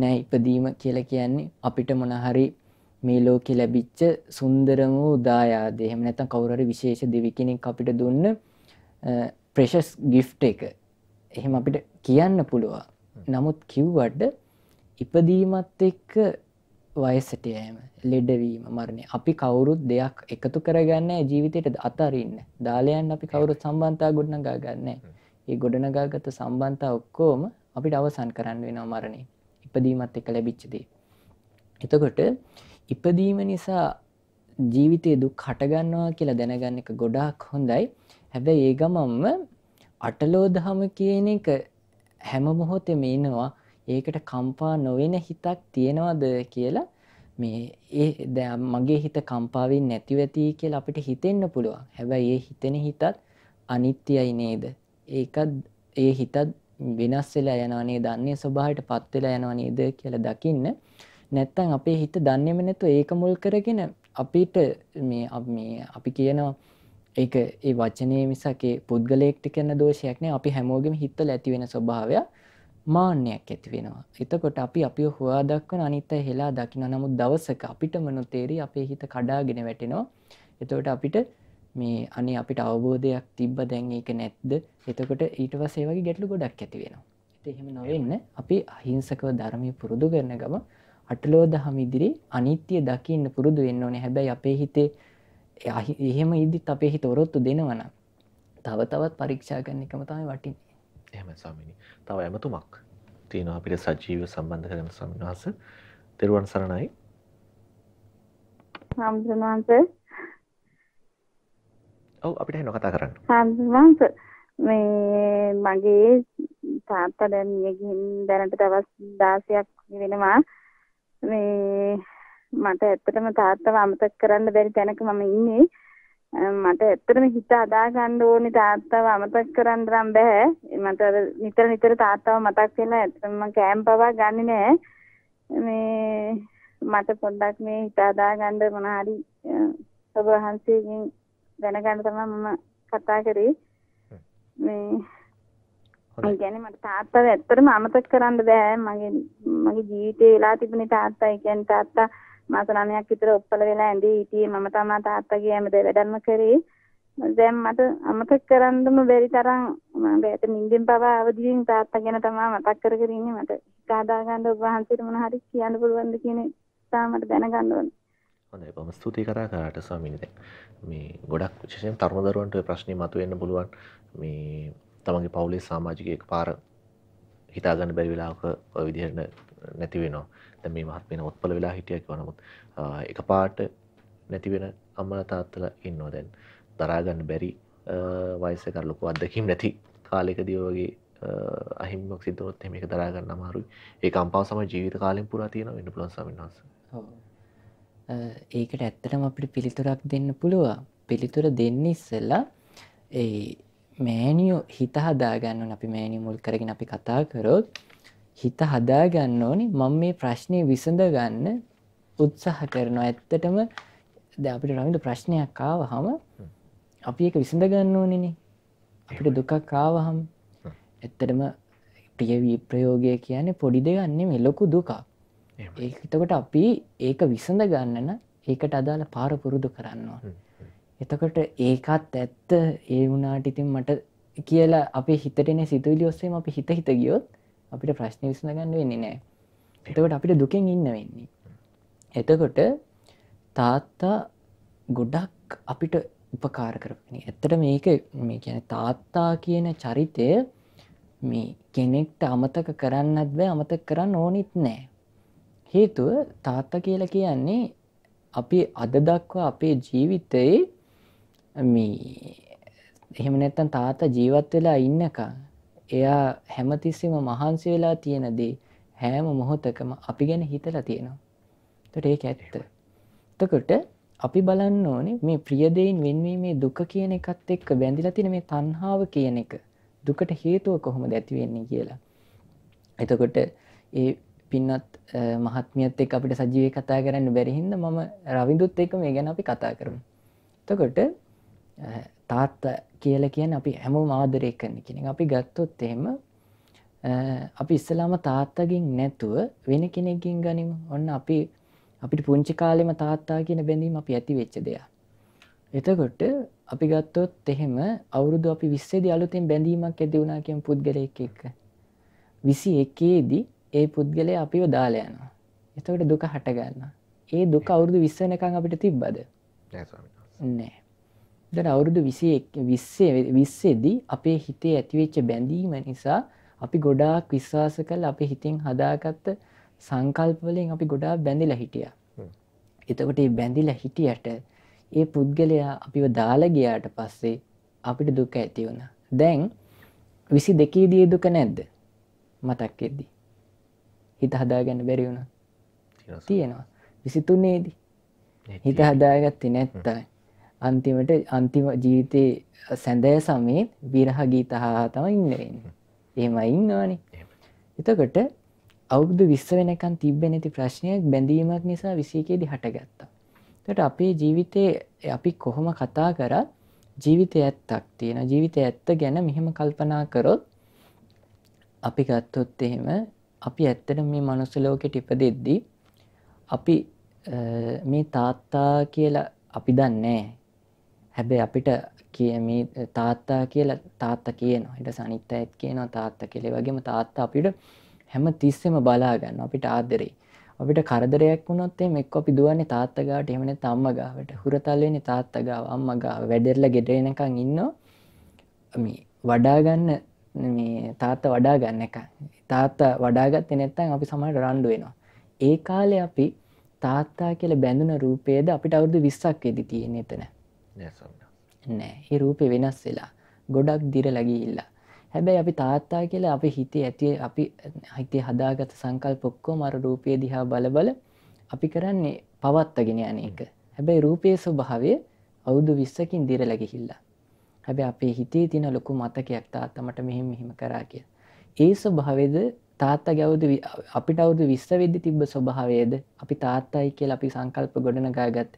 නෑ ඉපදීම කියලා කියන්නේ අපිට මොන හරි මේ ලෝකෙ ලැබිච්ච සුන්දරම වූ දායාදය. එහෙම නැත්නම් කවුරු හරි විශේෂ දෙවි කෙනෙක් අපිට දුන්න ප්‍රෙෂස් ගිෆ්ට් එක. එහෙම අපිට කියන්න පුළුවන්. නමුත් කිව්වට ඉපදීමත් එක්ක වයසට යෑම ලෙඩවීම මරණය. අපි කවුරුත් දෙයක් එකතු කරගන්න ජීවිතයට අතරන්න. දාලයන් අපි කවුරුත් සම්බන්තා ගොඩනගා ගන්න ඒ ගොඩනගාගත සම්බන්තා ඔක්කෝම අපිට අවසන් කරන්න වෙනවා මරණය. ඉපදීමත් එක ලැබිච්චදේ එතකොට ඉපදීම නිසා ජීවිතය දුක් හටගන්නවා කියලා දැනගන්න එක ගොඩාක් හොඳයි. හැබැයි ඒ ගමම්ම අටලෝදහම කියන එක හැම මොහොතෙ මේනවා ඒකට කම්පා නොවෙන හිතක් තියෙනවද කියලා මේ ඒ දැ මගේ හිත කම්පාවෙන් නැතිවැති කියලා අපිට හිතෙන්න පුළුවන්. හැබැයි ඒ හිතෙන හිතත් අනිත්‍යයි නේද? ඒකත් ඒ හිතත් වෙනස් වෙලා යනවනේ දන්නේ ස්වභාවයට පත් වෙලා යනවා නේද කියලා දකින්න. නැත්තම් අපේ හිත දන්නේම නැතුව ඒක මුල් කරගෙන අපිට මේ මේ අපි කියනවා ඒක ඒ වචනේ මිසක් ඒ පුද්ගලයෙක්ට කරන දෝෂයක් නෑ අපි හැමෝගෙම හිතවල ඇති වෙන ස්වභාවය මාන්නයක් ඇති වෙනවා. එතකොට අපි අපිව හොයා දක්වන අනිත් අය හෙලා දකින්න නමුත් දවසක අපිටම නොතේරි අපේ හිත කඩාගෙන වැටෙනවා. එතකොට අපිට මේ අනේ අපිට අවබෝධයක් තිබ්බ දැන් ඒක නැද්ද? එතකොට ඊට පස්සේ වගේ ගැටලු ගොඩක් ඇති වෙනවා. ඒත් එහෙම නොවෙන්න අපි අහිංසකව ධර්මයේ පුරුදු කරන ගම අටලෝ දහම ඉදිරි අනිත්‍ය දකින්න පුරුදු වෙන්න ඕනේ. හැබැයි අපේ හිතේ එහෙම ඉදිත් අපේ හිත ඔරොත්තු දෙනවනම් තව තවත් පරීක්ෂා කරන එකම තමයි වටින්නේ. එහෙම ස්වාමිනී. තව ඇමතුමක් තියෙනවා අපිට සජීව සම්බන්ධ කරන ස්වාමීන් වහන්සේ. තෙරුවන් සරණයි. හාමුදුරුවන්සේ ඔව් අපිට එහෙනම් කතා කරන්න. හාමුදුරුවන්සේ මේ මගේ තාත්තා දැන් ගිහින් දැනට දවස් 16ක් වෙනවා මේ මට ඇත්තටම තාත්තව අමතක කරන්න බැරි තැනක මම ඉන්නේ. මට ඇත්තටම හිත අදා ගන්න ඕනේ තාත්තව අමතක කරන්න නම් බෑ. මට අර නිතර නිතර තාත්තව මතක් වෙලා ඇත්තටම මම කෑම් පවා ගන්නෙ නෑ. මේ මට පොඩ්ඩක් මේ හිත අදා ගන්න මොන හරි ඔබ වහන්සේගෙන් දැනගන්න තමයි මම කතා කරේ. මේ ඒ කියන්නේ මට තාත්තව ඇත්තටම අමතක කරන්න බෑ. මගේ මගේ ජීවිතේ වෙලා තිබුණේ තාත්තා ඒ කියන්නේ තාත්තා මාස 9ක් විතර ඔප්පල වෙලා ඇඳේ හිටියේ. මම තමයි තාත්තගේ හැමද වැඩම කරේ. දැන් මට අමතක කරන්නම බැරි තරම් මම බෑට නිින්දෙන් පවා අවදියෙන් තාත්තා ගැන තමයි මතක් කර කර ඉන්නේ. මට හිතා ගන්න ඔබ වහන්සේට මොන හරි කියන්න පුළුවන්ද කියන තාම මට දැනගන්න ඕනේ. හොඳයි. බොහොම ස්තුතියි කතා කරාට ස්වාමීනි. දැන් මේ ගොඩක් විශේෂයෙන් තරුණ දරුවන්ට ඔය ප්‍රශ්නේ මතුවෙන්න පුළුවන්. මේ තමන්ගේ පවුලේ සමාජිකයෙක් පාර හිතාගන්න බැරි වෙලාවක ඔය විදිහට නැති වෙනවා. දැන් මේ මහත්මිය ඔත්පල වෙලා හිටියා කිව්වා නමුත් එකපාරට නැති වෙන අම්මලා තාත්තලා ඉන්නවා දැන්. දරා ගන්න බැරි වයසක ලොකු අත්දැකීම් නැති කාලයකදී වගේ අහිමිමක් සිද්ධ වුණොත් එහෙම ඒක දරා ගන්න අමාරුයි. ඒ කම්පාව සමග ජීවිත කාලෙම පුරා තියෙනවා වෙන්න පුළුවන් ස්වාමීන් වහන්සේ. ඔව්. ඒකට ඇත්තටම අපිට පිළිතුරක් දෙන්න පුළුවන්. පිළිතුර දෙන්න ඉස්සෙල්ලා ඒ මෑනියෝ හිත හදාගන්න අපි මෑනිය මුල් කරගෙන අපි කතා කරොත් හිත හදාගන්න ඕනි. මම මේ ප්‍රශ්නය විසඳ ගන්න උත්සාහ කරනවා. ඇත්තටම ද අපිට රවිඳ ප්‍රශ්නයක් කාවහම අපි එක විසඳ ගන්න ඕනෙනේ. අපිට දුකක් කාවහම් ඇත්තටම ප්‍රියවී ප්‍රයෝගය කියන්නේ පොඩි දෙගන්නේ මෙලොකු දුකක්. ඒතකොට අපි ඒක විසඳ ගන්නන ඒකට අදාළ පාර පුරුදු කරන්නවා එතකොට ඒකත් ඇත්ත ඒ වුණාට ඉතින් මට කියලා අපේ හිතටෙන සිතුවිලි ඔස්සේම අපි හිත හිත ගියොත් අපිට ප්‍රශ්න විසඳ ගන්න වෙන්නේ නෑ. එතකොට අපිට දුකෙන් ඉන්න වෙන්නේ. එතකොට තාත්තා ගොඩක් අපිට උපකාර කරපන. ඇත්තට මේක මේ කියන තාත්තා කියන චරිතය මේ කෙනෙක්ට අමතක කරන්නත් බෑ අමතක කරන්න ඕනිත් නෑ. හේතුව තාත්තා කියල කියන්නේ අපි අද දක්වා අපේ ජීවිතයේ මේ එහෙම නැත්තන් තාත්තා ජීවත් වෙලා ඉන්නකා එයා හැමතිස්සෙම මහන්සි වෙලා තියෙන දේ හැම මොහොතකම අපි ගැන හිතලා තියෙනවා. තොට ඒක ඇත්ත. තකොට අපි බලන්න ඕනේ මේ ප්‍රියදයින් වෙන්වීමේ දුක කියන එකත් එක්ක බැඳිලා තියෙන මේ තණ්හාව කියන එක දුකට හේතුව කොහොමද ඇති වෙන්නේ කියලා. එතකොට ඒ පින්නත් මහත්මියත් එක්ක අපිට සජීවී කතා කරන්න බැරි හින්දා මම රවිඳුත් එක්ක මේ ගැන අපි කතා කරමු. එතකොට තාත්තා කියලා කියන අපි හැමෝම ආදරය කරන කෙනෙක්. අපි ගත්තොත් එහෙම අපි ඉස්සලාම තාත්තගෙන් නැතුව වෙන කෙනෙක්ගෙන් ගනිමු. ඔන්න අපි අපිට පුංචි කාලෙම තාත්තා කියන බැඳීම අපි ඇති වෙච්ච දෙයක්. එතකොට අපි ගත්තොත් එහෙම අවුරුදු අපි 20 දී අලුතෙන් බැඳීමක් ඇති වුණා කියන පුද්ගලයෙක් එක්ක. 21 දී ඒ පුද්ගලයා අපිව දාලා යනවා. එතකට දුක හටගන්න ඒ දුක අවුරුදු විස්සනකං අපිට තිබ්බද නෑ ස්වාමීන් වහන්සේ. නෑ දට අවුරුදු විසේ විස්සේ විස්සේදී අපේ හිතේ ඇතිවෙච්ච බැඳීම නිසා අපි ගොඩාක් විශ්වාස කල් අපි හිතින් හදාගත්ත සංකල්පවලින් අපි ගොඩා බැඳිල හිටිය. එතකොට ඒ බැඳිල හිටියට ඒ පුද්ගලයා අපිව දාලගයාට පස්සේ අපිට දුක ඇති වුණ. දැන් විසි දෙකේදී දුක නැද්ද? මතක්කෙද්දි හිත හදාගන්න බැරි වුණ. තියෙනවා. ස්වාමීන් තියෙනවා. විසිතුන්නේදී වහන්සේ. හිත හදාගත්තේ නැත්තයි අන්තිමට අන්තිම ජීවිතයේ සැඳය සමයත් විරහ ගීත හා තම ඉන්නවෙන්න එහෙම ඉන්නවානේ. එහෙම. එතකොට අවුරුදු විස්ස වෙනකන් තිබ්බ නැති ප්‍රශ්නයක් බැඳීමක් නිසා විසිකේදි හටගත්තා. තට අපේ ජීවිතය අපි කොහොම කතා කරත් ජීවිතය ඇත්තක් තියෙන ජීවිතය ඇත්ත ගැන මෙහෙම කල්පනා කරොත් අපි ගත්තොත් එහෙම අපි ඇත්තට මේ මනුස්සලෝකෙට ඉපදෙද්දී අපි අ, මේ තාත්තා කියලා අපි දන්නේ හැබැයි අපිට කිය මේ තාත්තා කියලා තාත්ත කියනවා. හිට සනිත්ත ඇත් කියනවා තාත්ත කෙලෙ වගේම තාත්තා අපිට හැම තිස්සෙම බලාගන්න අපිට ආදරේ. අපිට කරදරයක් වුණොත් එම එක් අපි දුවන්නේ තාත්තගාට එමන අම්ම ගාවට. හුරතල්වෙන තාත්තගාව අම්ම ගාව. වැඩෙරල ගෙඩෙනකං ඉන්න. මේ වඩාගන්න මේ තාත්ත වඩා ගන්න එක. තාත්තා වඩාගත් නැත්තන් අපි සමට රණ්ඩු වෙනවා. ඒ කාලෙ අපි තාත්තා කියල බැඳුන රූපේද අපිට අවුදු විස්සක් එදි තියෙන එතන. නෑ ඒ රූපය වෙනස් වෙලා ගොඩක් දිර ලගිහිල්ලා හැබැයි අපි තාත්තා කියලා අපි හිතේ ඇතිය අපි හිතේ හදාගත සංකල් පොක්කෝ මර රූපය දිහා බලබල අපි කරන්නේ පවත්තගෙන යන එක. හැබැයි රූපය ස්වභාවය අවුදු විස්සකින් දිර ලගිහිල්ලා හැබැ අපේ හිතේ තින ලොකු මතකයක් තාත්තමට මෙහෙම මෙහෙම කරා කිය ඒ ස්වභාවද තාත්ත ගැවද අපිට අවුදු විස්ස වෙද්දි තිබ්බ ස්වභාවයද අපි තාත්තයි කියල අපි සංකල්ප ගොඩනගාගත්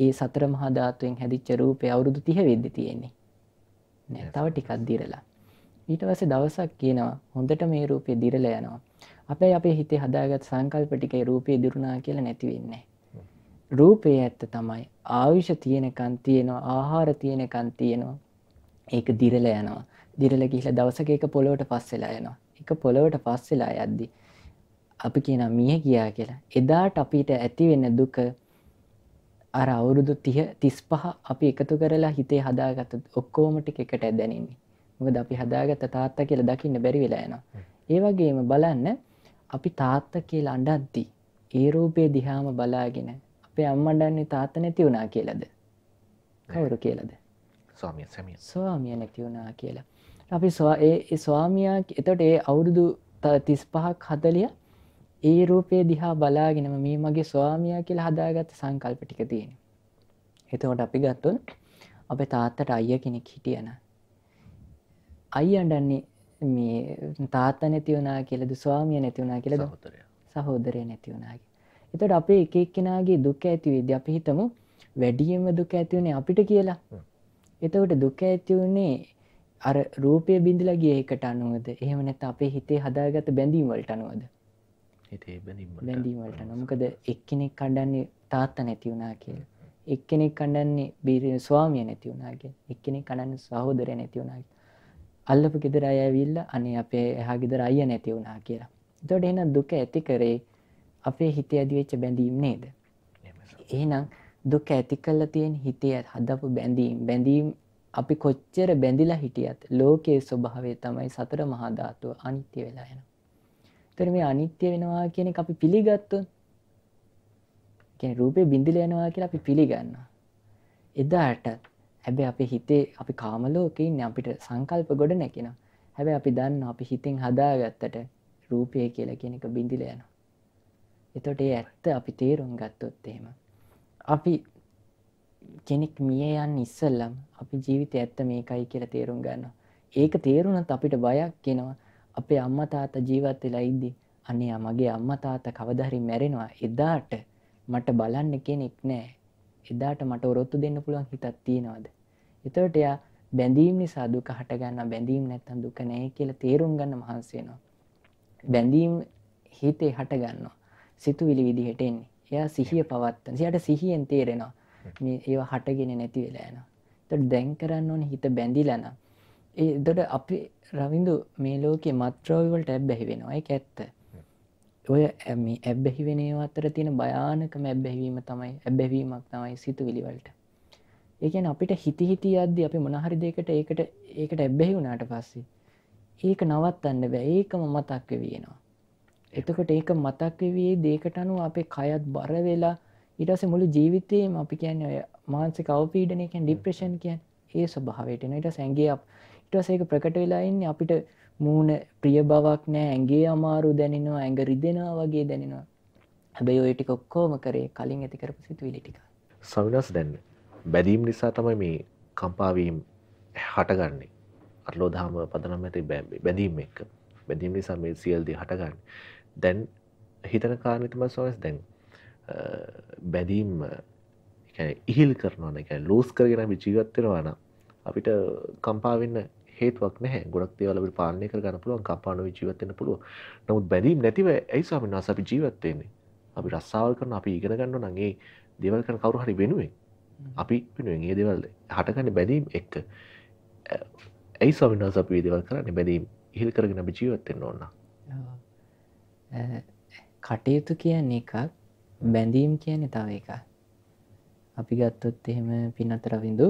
ඒ සතර මහධාතුවෙන් හැදිච්ච රූපය අවුරුදු තිහ වෙද්දි තියෙන්නේ. නෑ තව ටිකක් දිරලා. ඊට වස දවසක් කියනවා හොඳට මේ රූපය දිරල යනවා. අපේ අපේ හිතේ හදාගත් සංකල්ප ටිකයි රූපය දිරුණා කියලා නැතිවෙන්නේ රූපය ඇත්ත තමයි ආවිෂ තියෙනකන් තියෙනවා ආහාර තියෙනකන් තියෙනවා. ඒක දිරල යනවා. දිරල ගිහිල දවසක එක පොළොවට පස්සෙලා යනවා. එක පොළොවට පස්සෙලා යද්දි අපි කියන මිය ගියා කියලා. එදාට අපිට ඇතිවෙන්න දුක අර අවුරුදු තිහ තිස් පහ අපි එකතු කරලා හිතේ හදාගත ඔක්කෝමටික එකට ඇදැනන්නේ මොකද අපි හදාගත්ත තාත්තා කියලා දකින්න බැරි වෙලා යනවා. ඒ වගේම බලන්න අපි තාත්ත කියලා අඩද්දි ඒ රූපය දිහාම බලාගෙන අපේ අම්මඩන්නේ තාත්ත නැති වුණා කියලද? කවුරු කියලද? ස්වාමිය නැති වුණා කියලා. අපි ස්වා ඒ ඒ ස්වාමියා එතොට ඒ අවුරුදු තිස් පහක් හදලිය ඒ රූපය දිහා බලාගෙනම මේ මගේ ස්වාමියා කියලා හදාගත්ත සංකල්ප ටික තියෙන එතකොට අපි ගත්තුන් අප තාත්තට අයිය කෙනෙක් හිටියන අයි අඩන්නේ මේ තාත්ත නැති වුණා කියලද ස්වාමිය නැති වුණා කියලද? සහෝදරයා. නැති වුණාගේ එතට අපේ එක එක්කෙනගේ දුක ඇතිවේද අපි හිතමු වැඩියෙන්ම දුක ඇතිවුණේ අපිට කියලා. හ්ම්. එතකොට දුක ඇතිවුණේ අර රූපය බිඳලා ගිය එකට අනුවද? එහෙම නැත්නම් අපේ හිතේ හදාගත බැඳීම් වලට අනුවද හිතේ බැඳීම් වලට. බැඳීම් වලට අනුව. මොකද එක්කෙනෙක් කණ්ඩන්නේ තාත්තා නැති වුණා කියලා එක්කෙනෙක් කණ්ඩන්නේ බීර ස්වාමිය නැති වුණා කියලා එක්කෙනෙක් කණ්ඩන්නේ සහෝදරය නැති වුණා කියලා අල්ලපු ගෙදර අය ඇවිල්ලා අනේ අපේ එහා ගෙදර අයියා නැති වුණා කියලා එතකොට එහෙනම් දුක ඇති කරේ අපේ හිතේ ඇති වෙච්ච බැඳීම් නේද. එහෙනම් දුක ඇති කල්ලා තියෙන හිතේ හදපු බැඳීම් බැඳීම් අපි කොච්චර බැඳිලා හිටියත් ලෝකයේ ස්වභාවය තමයි සතර මහා ධාතුව අනිත්‍ය වෙලා යනවා. ඒතර මේ අනිත්‍ය වෙනවා කියන එක අපි පිළිගත්තොත් කියන්නේ රූපේ බිඳිලා යනවා කියලා අපි පිළිගන්නවා. එදාට හැබැයි අපේ හිතේ අපි කාම ලෝකේ ඉන්නේ අපිට සංකල්ප ගොඩ නැකිනවා. හැබැයි අපි දන්නවා අපි හිතෙන් හදාගත්තට රූපය කියලා කියන එක බිඳිලා යනවා. එතකොට ඒ ඇත්ත අපි තේරුම් ගත්තොත් එහෙම අපි කෙනෙක් මිය යන්න ඉස්සල්ලම් අපි ජීවිතය ඇත්ත මේකයි කියලා තේරුම් ගන්නවා. ඒක තේරුණත් අපිට බයක් එනවා. අපේ අම්මා තාත්තා ජීවත් වෙලා ඉද්දි අනේ මගේ අම්මා තාත්තා කවදා හරි මැරෙනවා. එදාට මට බලන්න කෙනෙක් නැහැ. එදාට මට ඔරොත්තු දෙන්න පුළුවන් හිතක් තියනවාද? එතකොට එයා බැඳීම් නිසා දුක හට ගන්නවා. බැඳීම් නැත්තම් දුක නැහැ කියලා තේරුම් ගන්න මහන්සි වෙනවා. බැඳීම් හිතේ හට ගන්නවා. සිතුවිලි විදිහට එන්නේ. එයා සිහිය පවත්තන. එයාට සිහියෙන් තේරෙනවා. මේ ඒවා හටගෙන නැති වෙලා යනවා. එතකොට දැන් කරන්න ඕනේ හිත බැඳිලා නම්. ඒ එතකොට අපි රවින්දු මේ ලෝකේ මත්ද්‍රව්‍ය වලට ඇබ්බැහි වෙනවා. ඒක ඇත්ත. ඔය ඇමි ඇබ්බැහි වෙනේ අතර තියෙන භයානකම ඇබ්බැහිවීම තමයි ඇබ්බැවීමක් තමයි සිතුවිලිවලට ඒකැන අපිට හිති හිති අද්දි අපි මොනහරි දෙකට ඒකට ඒකට ඇබ්බැහි වුණාට පස්සේ ඒක නවත්තන්න බෑ ඒකම මතක් වෙනවා එතකොට ඒක මතක් වී දේකට අනුව අපේ කයත් බර වෙලා ඉටස මුළු ජීවිතයම අපි කියන්න ඔය මාන්සික අවපීඩනයකැන් ඩිප්‍රේෂන් කියන් ඒ ස්වභාවයටන ඉට සැන්ගේ ඉටසේක ප්‍රකට වෙලාඉන්න අපිට මූුණ ප්‍රිය බවක් නෑ ඇගේ අමාරු දැනෙනවා ඇඟ රිදෙනවා වගේ දැනෙනවා. හැබැයි ඔය ටික ඔක්කෝම කරේ කලින් ඇති කරපු සිතුවිලිටික සවිනස් දැන්න බැදීම් නිසා තමයි මේ කම්පාවීම් හටගන්නේ. අරලෝදහම පදනම් ඇති බැදීම් එක්ක. බැදීම් නිසා මේ සියල්දී හටගන්න. දැන් හිතන කාරණතම සොස් දැන් බැදීම් ඉහිල් කරනවන එක ලෝස් කරගෙන ජීවත්වෙනවාන අපිට කම්පාවෙන්න හේතුවක් නෑ ගොඩක් දේවලට පාලනය කර ගන්න පුළුවන් කපානව ජීවත්වන්න පුළුව නමුත් බැදීම් නැතිව ඇයි ස්වාමින් වහන්සේ අපි ජීවත්වයන්නේ අපි රස්සාවල් කරන අපි ඉගෙන ගන්න නගේ දේවල් කරන කවුරු හරි වෙනුවෙන්. අපි වෙනුවෙන් ඒ දේවල් හටගන්න බැදීම් එක්ක. ඇයි ස්වාමින් වහන්සේ අපි දේවල් කරන්නේ? බැදීම් ඉහිල් කරගෙන අපි ජීවත්වෙන්න ඕන්න කටයුතු කියන්නේ එකක් බැඳීම් කියන තව එක අපි ගත්තොත් එහෙම පිනතර විඳු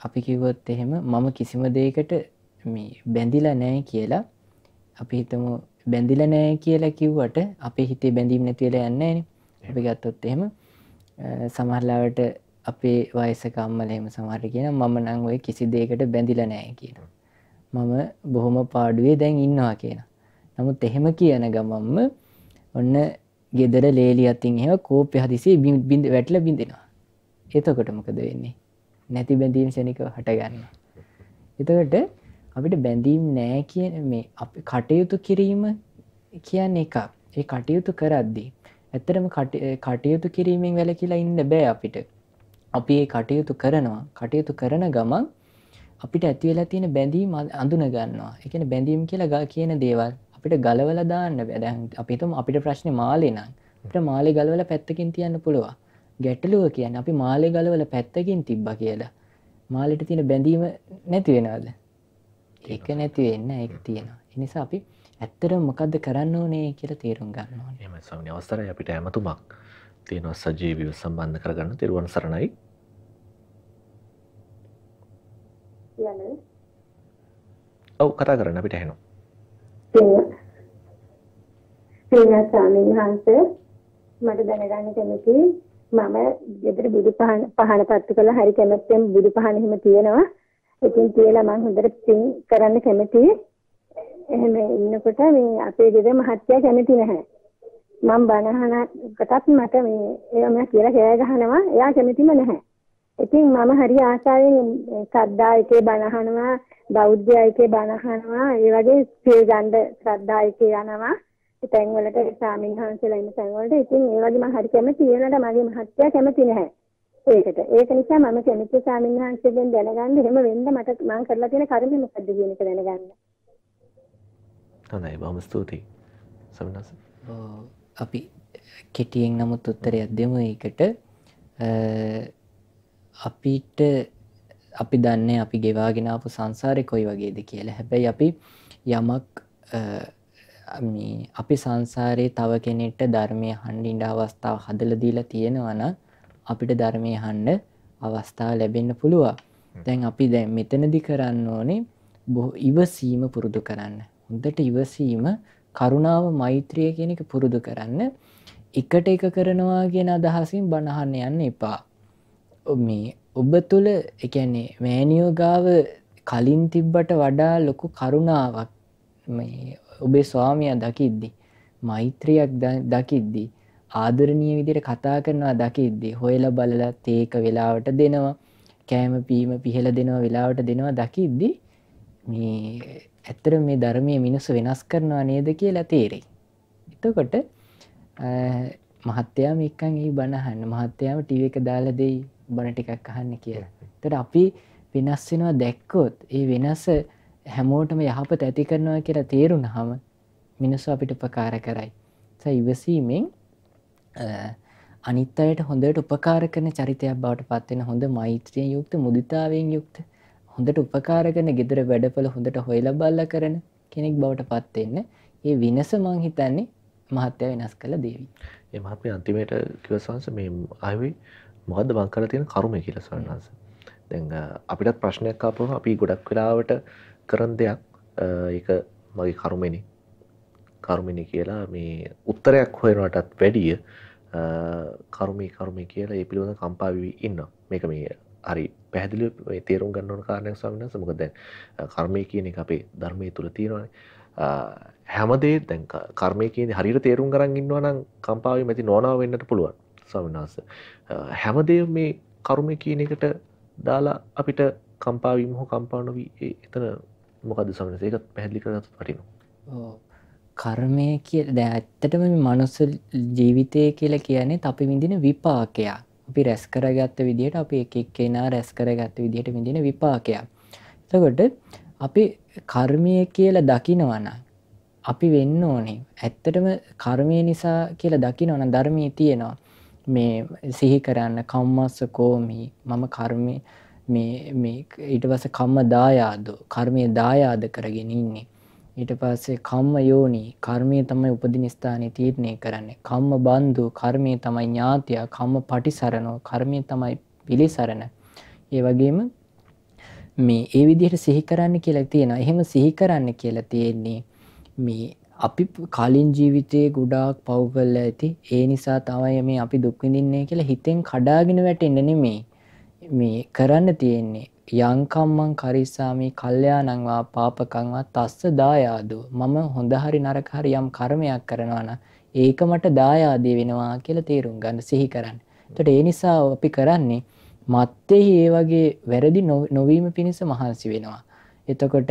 අපි කිව්වොත් එහෙම මම කිසිම දෙයකට මේ බැඳිලා නෑ කියලා අපි හිතමු. බැඳිල නෑ කියලා කිව්වට අපේ හිතේ බැඳීම් නැතිවෙලා යන්නේන අපි ගත්තොත් එහෙම සමහරලාවට අපේ වයසකම්මල එහෙම සමහර කියන මම නං ඔය කිසි දේකට බැඳිල නෑ කියන මම බොහොම පාඩුවේ දැන් ඉන්නවා කියන නමුත් එහෙම කියන ගමම්ම ඔන්න ගෙදර ලේලි අතින් එහ කෝපය හදිසේ බිඳ වැටල බිඳෙනවා. එතකොට මොකද වෙන්නේ? නැති බැඳීම් ෂනික හටගන්න එතකට අපිට බැඳීම් නෑ කියන මේ අප කටයුතු කිරීම කියන්න එක ඒ කටයුතු කරද්දී ඇත්තරම කටයුතු කිරීමෙන් වැල කියලා ඉන්න බෑ අපිට. අපි ඒ කටයුතු කරනවා. කටයුතු කරන ගමන් අපිට ඇතිවෙලා තියෙන බැඳීම් අඳුන ගන්නවා. එකන බැඳීම් කියලා ගා කියන දේවල් අපිට ගලවල දාන්න බැදැන් අපිතුම අපිට ප්‍රශ්න මාලේ නම්. අපට මාලේ ගලවල පැත්තකින් තියන්න පුළුවන්. ගැටලුව කියන්න අපි මාලේ ගලවල පැත්තකින් තිබ්බ කියලා. මාලට තියෙන බැඳීම නැති වෙනවාද? ඒක නැති වෙන්න ඒක තියෙනවා. එනිසා අපි ඇත්තට මොකක්ද කරන්න ඕනේ කියලා තේරුම් ගන්න ඕනේ. එම සමනි අවස්ථර අපිට ඇමතුමක් තියෙනවා සජීවීව සම්බන්ධ කරගන්න. තෙරුවන් සරණයි. ඔව් කතා කරන්න අපිට ඇහෙනවා. පින්වත් ස්වාමීන් වහන්සේ. මට දැනගන්න කැමතියි මම ගෙදර බුදු පහන පහන පත්තු කළා හරි කැමැත්තෙන් බුදු පහන එහෙම තියෙනවා. ඉතින් තියලා මම හොඳට පින් කරන්න කැමතියි. එහෙම ඉන්නකොට මේ අපේ ගෙදර මහත්තයා කැමති නැහැ. මම බනහනකටත් මට මේ ඒවා මම කියලා කෑ ගහනවා. එයා කැමතිම නැහැ. ඉතින් මම හරි ආසාවෙන් ශ්‍රද්ධායකේ බනහනවා, බෞද්ධයකේ බනහනවා, ඒ වගේ සිල් ගන්න ශ්‍රද්ධායකේ යනවා. තැන්වලට ස්වාමීන් වහන්සේලා ඉන්න තැන්වලට ඉතින් ඒ වගේ මම හරි කැමති වෙනට මගේ මහත්තයා කැමති නැහැ. ඒකට. ඒක නිසා මම කැමති ස්වාමීන් වහන්සේගෙන් දැනගන්න එහෙම වෙන්න මට මම කරලා තියෙන කර්මය මොකද්ද කියන එක දැනගන්න. හොඳයි බොහොම ස්තුතියි. සමිනස්. අපි කෙටියෙන් නමුත් උත්තරයක් දෙමු ඒකට. අපිට අපි දන්නේ අපි ගෙවාගෙන ආපු සංසාරේ කොයි වගේද කියලා. හැබැයි අපි යමක් අපි සංසාරයේ තව කෙනෙට ධර්මය හන්ඩින්ඩ අවස්ථාව හදල දීලා තියෙනවන අපිට ධර්මය හන්ඩ අවස්ථා ලැබෙන්න පුළුවන්. දැන් අපි දැන් මෙතනදි කරන්න ඕනේ බොහෝ ඉවසීම පුරුදු කරන්න. හොඳට ඉවසීම කරුණාව මෛත්‍රිය කෙනෙක පුරුදු කරන්න. එකට එක කරනවා ගෙන අදහසින් බණහන්න යන්න එපා. මේ ඔබ තුළ එකන්නේ මෑනියෝගාව කලින් තිබ්බට වඩා ලොකු කරුණාවක් ඔබේ ස්වාමිය දකිද්දි මෛත්‍රියක් දකිද්දි ආදරණීය විදිහට කතා කරනවා දකිද්දි හොයලා බලලා තේක වෙලාවට දෙනවා කෑම පීම පිහල දෙනවා වෙලාවට දෙනවා දකිද්දි මේ ඇත්තට මේ ධර්මයේ මිනිස්සු වෙනස් කරනවා නේද කියලා තේරෙයි. එතකොට මහත්තයාම එක්කන් ඒ බණ අහන්න මහත්තයාම ටීවී එක දාලා දෙයි බණ ටිකක් අහන්න කියලා. එතකොට අපි වෙනස් වෙනවා දැක්කොත් ඒ වෙනස හැමෝටම යහපත ඇති කරනවා කියලා තේරුණහම මිනිස්සු අපිට උපකාර කරයි. ඉවසීමෙන් අනිත් අයට හොඳට උපකාර කරන චරිතයක් බවට පත්වෙන හොඳ මෛත්‍රියෙන් යුක්ත මුදිතාවෙන් යුක්ත හොඳට උපකාර කරන ගෙදර වැඩපල හොඳට හොයල බල්ල කරන කෙනෙක් බවට පත්වෙන්න ඒ විනස මං හිතන්නේ මහත්තය වෙනස් කළ දේවී. ඒ මහත්මය අන්තිමයට කිවසන්ස මේ අයවි මොකද බං කර තියෙන කරුම කියල සන්නස දැන් අපිටත් ප්‍රශ්නයක් අපපුහ අපි ගොඩක් වෙලාවට කරන දෙයක් ඒක මගේ කරුමෙනි. කරුමිනි කියලා මේ උත්තරයක් හොයනටත් වැඩිය කරුමි කරුමි කියලා ඒ පිළිබඳ කම්පාවී ඉන්න මේක මේ හරි පැහදිලි තේරුම් ගන්නවන කාරණයක් සමන සමක දැන් කර්මය කියන එක අපේ ධර්මය තුළ තියෙනවාන. හැමදේ දැන් කර්මය කියන හරිට තේරුම් කරන්න ඉන්නවා නම් කම්පාව මැති නොනාව වෙන්නට පුළුවන් සවිනාස හැමදේ මේ කරුමය කියන එකට දාලා අපිට කම්පාවීම හෝ කම්පානොවී එතන මොකද සමන ඒකත් පැහදිලි කරගත් පටිනවා කර්මය කිය දැ ඇත්තටම මනුස්ස ජීවිතය කියලා කියන්නේ අපි විඳින විපාකයක්. අපි රැස් කරගත්ත විදිහට අපි එක කෙනා රැස් කරගත්ත විදිහට විඳින විපාකයක්. එතකොට අපි කර්මය කියලා දකිනවන අපි වෙන්න ඕනේ. ඇත්තටම කර්මය නිසා කියලා දකිනවන ධර්මී තියෙනවා. මේ සිහි කරන්න කම්මස්ස කෝමි මම කර්මය ඊට පස කම්ම දායාද කර්මය දායාද කරගෙන ඉන්නේ ඊට පස්සේ කම්ම යෝනි කර්මය තමයි උපදින ස්ථානයේ තීරණය කරන්නේ. කම්ම බන්දු කර්මය තමයි ඥාතිය, කම්ම පටිසරණෝ කර්මය තමයි පිළිසරණ. ඒ වගේම මේ ඒ විදිහට සිහි කරන්න කියලා තියෙනවා. එහෙම සිහි කරන්න කියලා තියෙන්නේ මේ අපි කලින් ජීවිතයේ ගොඩාක් පව් කරලා ඇති. ඒ නිසා තමයි මේ අපි දුක් විඳින්නේ කියලා හිතෙන් කඩාගෙන වැටෙන්න නෙමෙයි. මේ කරන්න තියෙන්නේ යංකම්මං කරිස්සාමි කල්්‍යයානංවා පාපකංවා තස්ස දායාදු මම හොඳ හරි නරක හරි යම් කර්මයක් කරනවාන ඒක මට දායාදය වෙනවා කියල තේරුම් ගන්න සිහි කරන්න. තොට ඒ නිසා අපි කරන්නේ මත්තෙහි ඒ වගේ වැරදි නොවීම පිණිස මහන්සි වෙනවා. එතකොට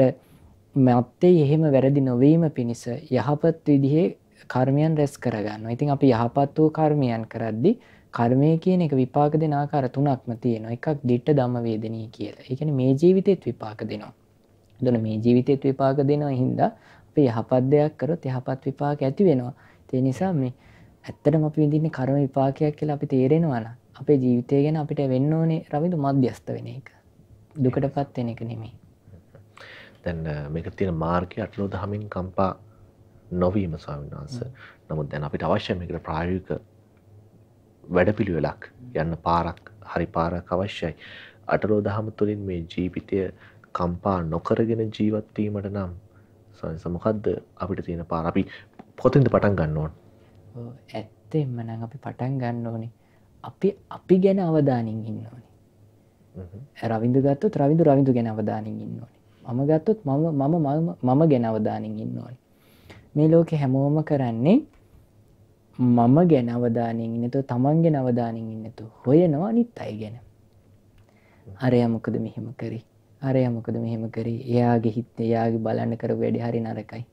මත්තේ එහෙම වැරදි නොවීම පිණිස යහපත් විදිහේ කර්මයන් රැස් කරගන්න. ඉතින් අපි යහපත් වූ කර්මයන් කරද්දි කර්මය කියන එක විපාක දෙන ආකාර තුනක්ම තියෙනවා. එකක් දිට්ඨ ධම්ම වේදනී කියලා. කියන්නේ මේ ජීවිතෙත් විපාක දෙනවා. එතන මේ ජීවිතෙත් විපාක දෙනවා හින්දා අපි යහපත් දෙයක් කරොත් යහපත් විපාක ඇති වෙනවා. ඒ නිසා මේ ඇත්තටම අපි විඳින්නේ කර්ම විපාකයක් කියලා අපි තේරෙනවා නම් අපේ ජීවිතය ගැන අපිට වෙන්න ඕනේ රවිදු මධ්‍යස්ත වෙන එක. දුකටපත් වෙන එක නෙමෙයි. දැන් මේක තියෙන මාර්ගය අටලෝ දහමින් කම්පා නොවීම ස්වාමීන් වහන්සේ. නමුත් දැන් අපිට අවශ්‍ය මේකට ප්‍රායෝගික වැඩපිළිවෙලක් යන්න පාරක් හරි පාරක් අවශ්‍යයි. අටලෝ දහම තුළින් මේ ජීවිතය කම්පා නොකරගෙන ජීවත්වීමට නම් සමකක්ද අපිට තියෙන පාර? අපි පොතින්ද පටන් ගන්න ඕන්. ඇත්තෙම නම් අපි පටන් ගන්න ඕනේ. අපි අපි ගැන අවධානින් ඉන්න ඕනේ. රවිදු ගත්තොත් රවිදු රවිදු ගැන අවධානින් ඉන්න ඕනේ. මම ගත්තොත් මම මම මම ගැන අවධානින් ඉන්න ඕනේ. මේ ලෝක හැමෝම කරන්නේ මම ගැන අවධානයෙන් ඉන්නතු තමන්ගෙන අවධානයෙන් ඉන්නතු හොයනවා අනිත් අය ගැන. අරය මොකද මෙහෙම කරි? අරය මොකද මෙහෙම කරි? එයාගේ හිත් එයාගේ බලන්න කර වැඩි හරි නරකයි.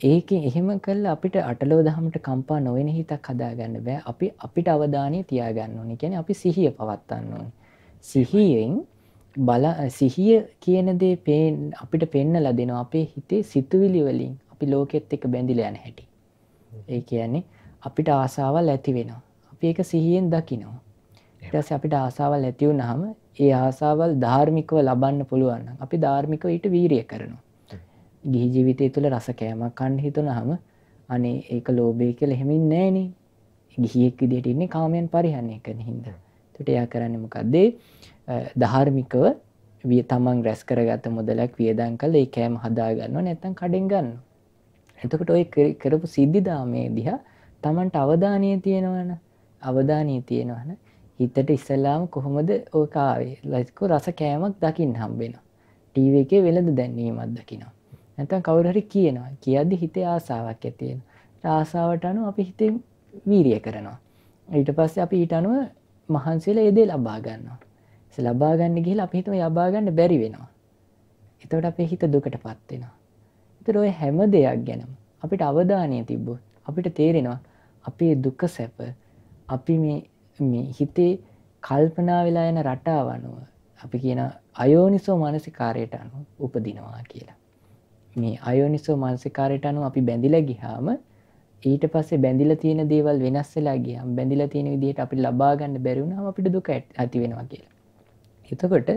ඒක එහෙම කල් අපිට අටලෝ දහමට කම්පා නොවෙන හිතක් හදාගන්න බෑ. අපි අපිට අවධානය තියාගන්න ඕනි. ගැන අපි සිහිය පවත්වන්න ඕන. සිහියෙන් බල සිහිය කියන දේ පේන් අපිට පෙන්න ලදෙනවා අපේ හිතේ සිතුවිලි වලින්. අපි ලෝකෙත් එක බැඳිල යන හැටි. ඒ කියන්නේ අපිට ආසාවල් ඇති වෙනවා. අපි ඒක සිහියෙන් දකිනවා. ඊට පස්සේ අපිට ආසාවල් ඇති වුනහම ඒ ආසාවල් ධාර්මිකව ලබන්න පුළුවන් නම් අපි ධාර්මිකව ඊට වීරිය කරනවා. ගිහි ජීවිතය තුළ රස කෑමක් කන්න හිතුනහම අනේ ඒක ලෝභය කියලා එහෙම ඉන්නේ නෑනේ. ගිහියෙක් විදිහට ඉන්නේ කාමයන් පරිහරණය කරන හින්දා. එතකොට එයා කරන්නේ මොකද්ද? ධාර්මිකව විය තමන් රැස් කරගත මුදලක් වියදම් කළා ඒ කෑම හදා ගන්නවා නැත්නම් කඩෙන් ගන්නවා. එතකොට ඔය කරපු සිද්ධිදාමේ දිහා තමන්ට අවධානය තියෙනවන අවධානය තියෙනවන හිතට ඉස්සල්ලාම කොහොමද ඕකාවේ ලයිස්කෝ රස කෑමක් දකිින් හම්බෙනවා. ටීව එකේ වෙළඳ දැන්වීමත් දකිනවා. නැතන් කවුරහරි කියනවා. කියද්දි හිතේ ආසාාවක් ඇතියෙන ආසාාවට අනු අපි හිතේ වීරිය කරනවා. ඊට පස්සේ අපි ඊට අනුව මහන්සේල එදේ ලබා ගන්නවා. ලබාගන්න ගිහිල අපි හිතම යබාගන්න බැරි වෙනවා. එතවට අපේ හිත දුකට පත්වෙනවා එතකොට ඔය හැම දෙයක් ගැනම අපිට අවධානය තිබ්බොත් අපිට තේරෙනවා අපේ දුක සැප අපි මේ හිතේ කල්පනා වෙලා යන රටාව අනුව අපි කියන අයෝනිසෝ මානසිකාරයට අනුව උපදිනවා කියලා. මේ අයෝනිසෝ මානසිකාරයට අනුව අපි බැඳිලා ගියාම ඊට පස්සේ බැඳිලා තියෙන දේවල් වෙනස් වෙලා ගියාම බැඳිලා තියෙන විදිහට අපිට ලබා ගන්න බැරි වුණාම අපිට දුක ඇති වෙනවා කියලා. එතකොට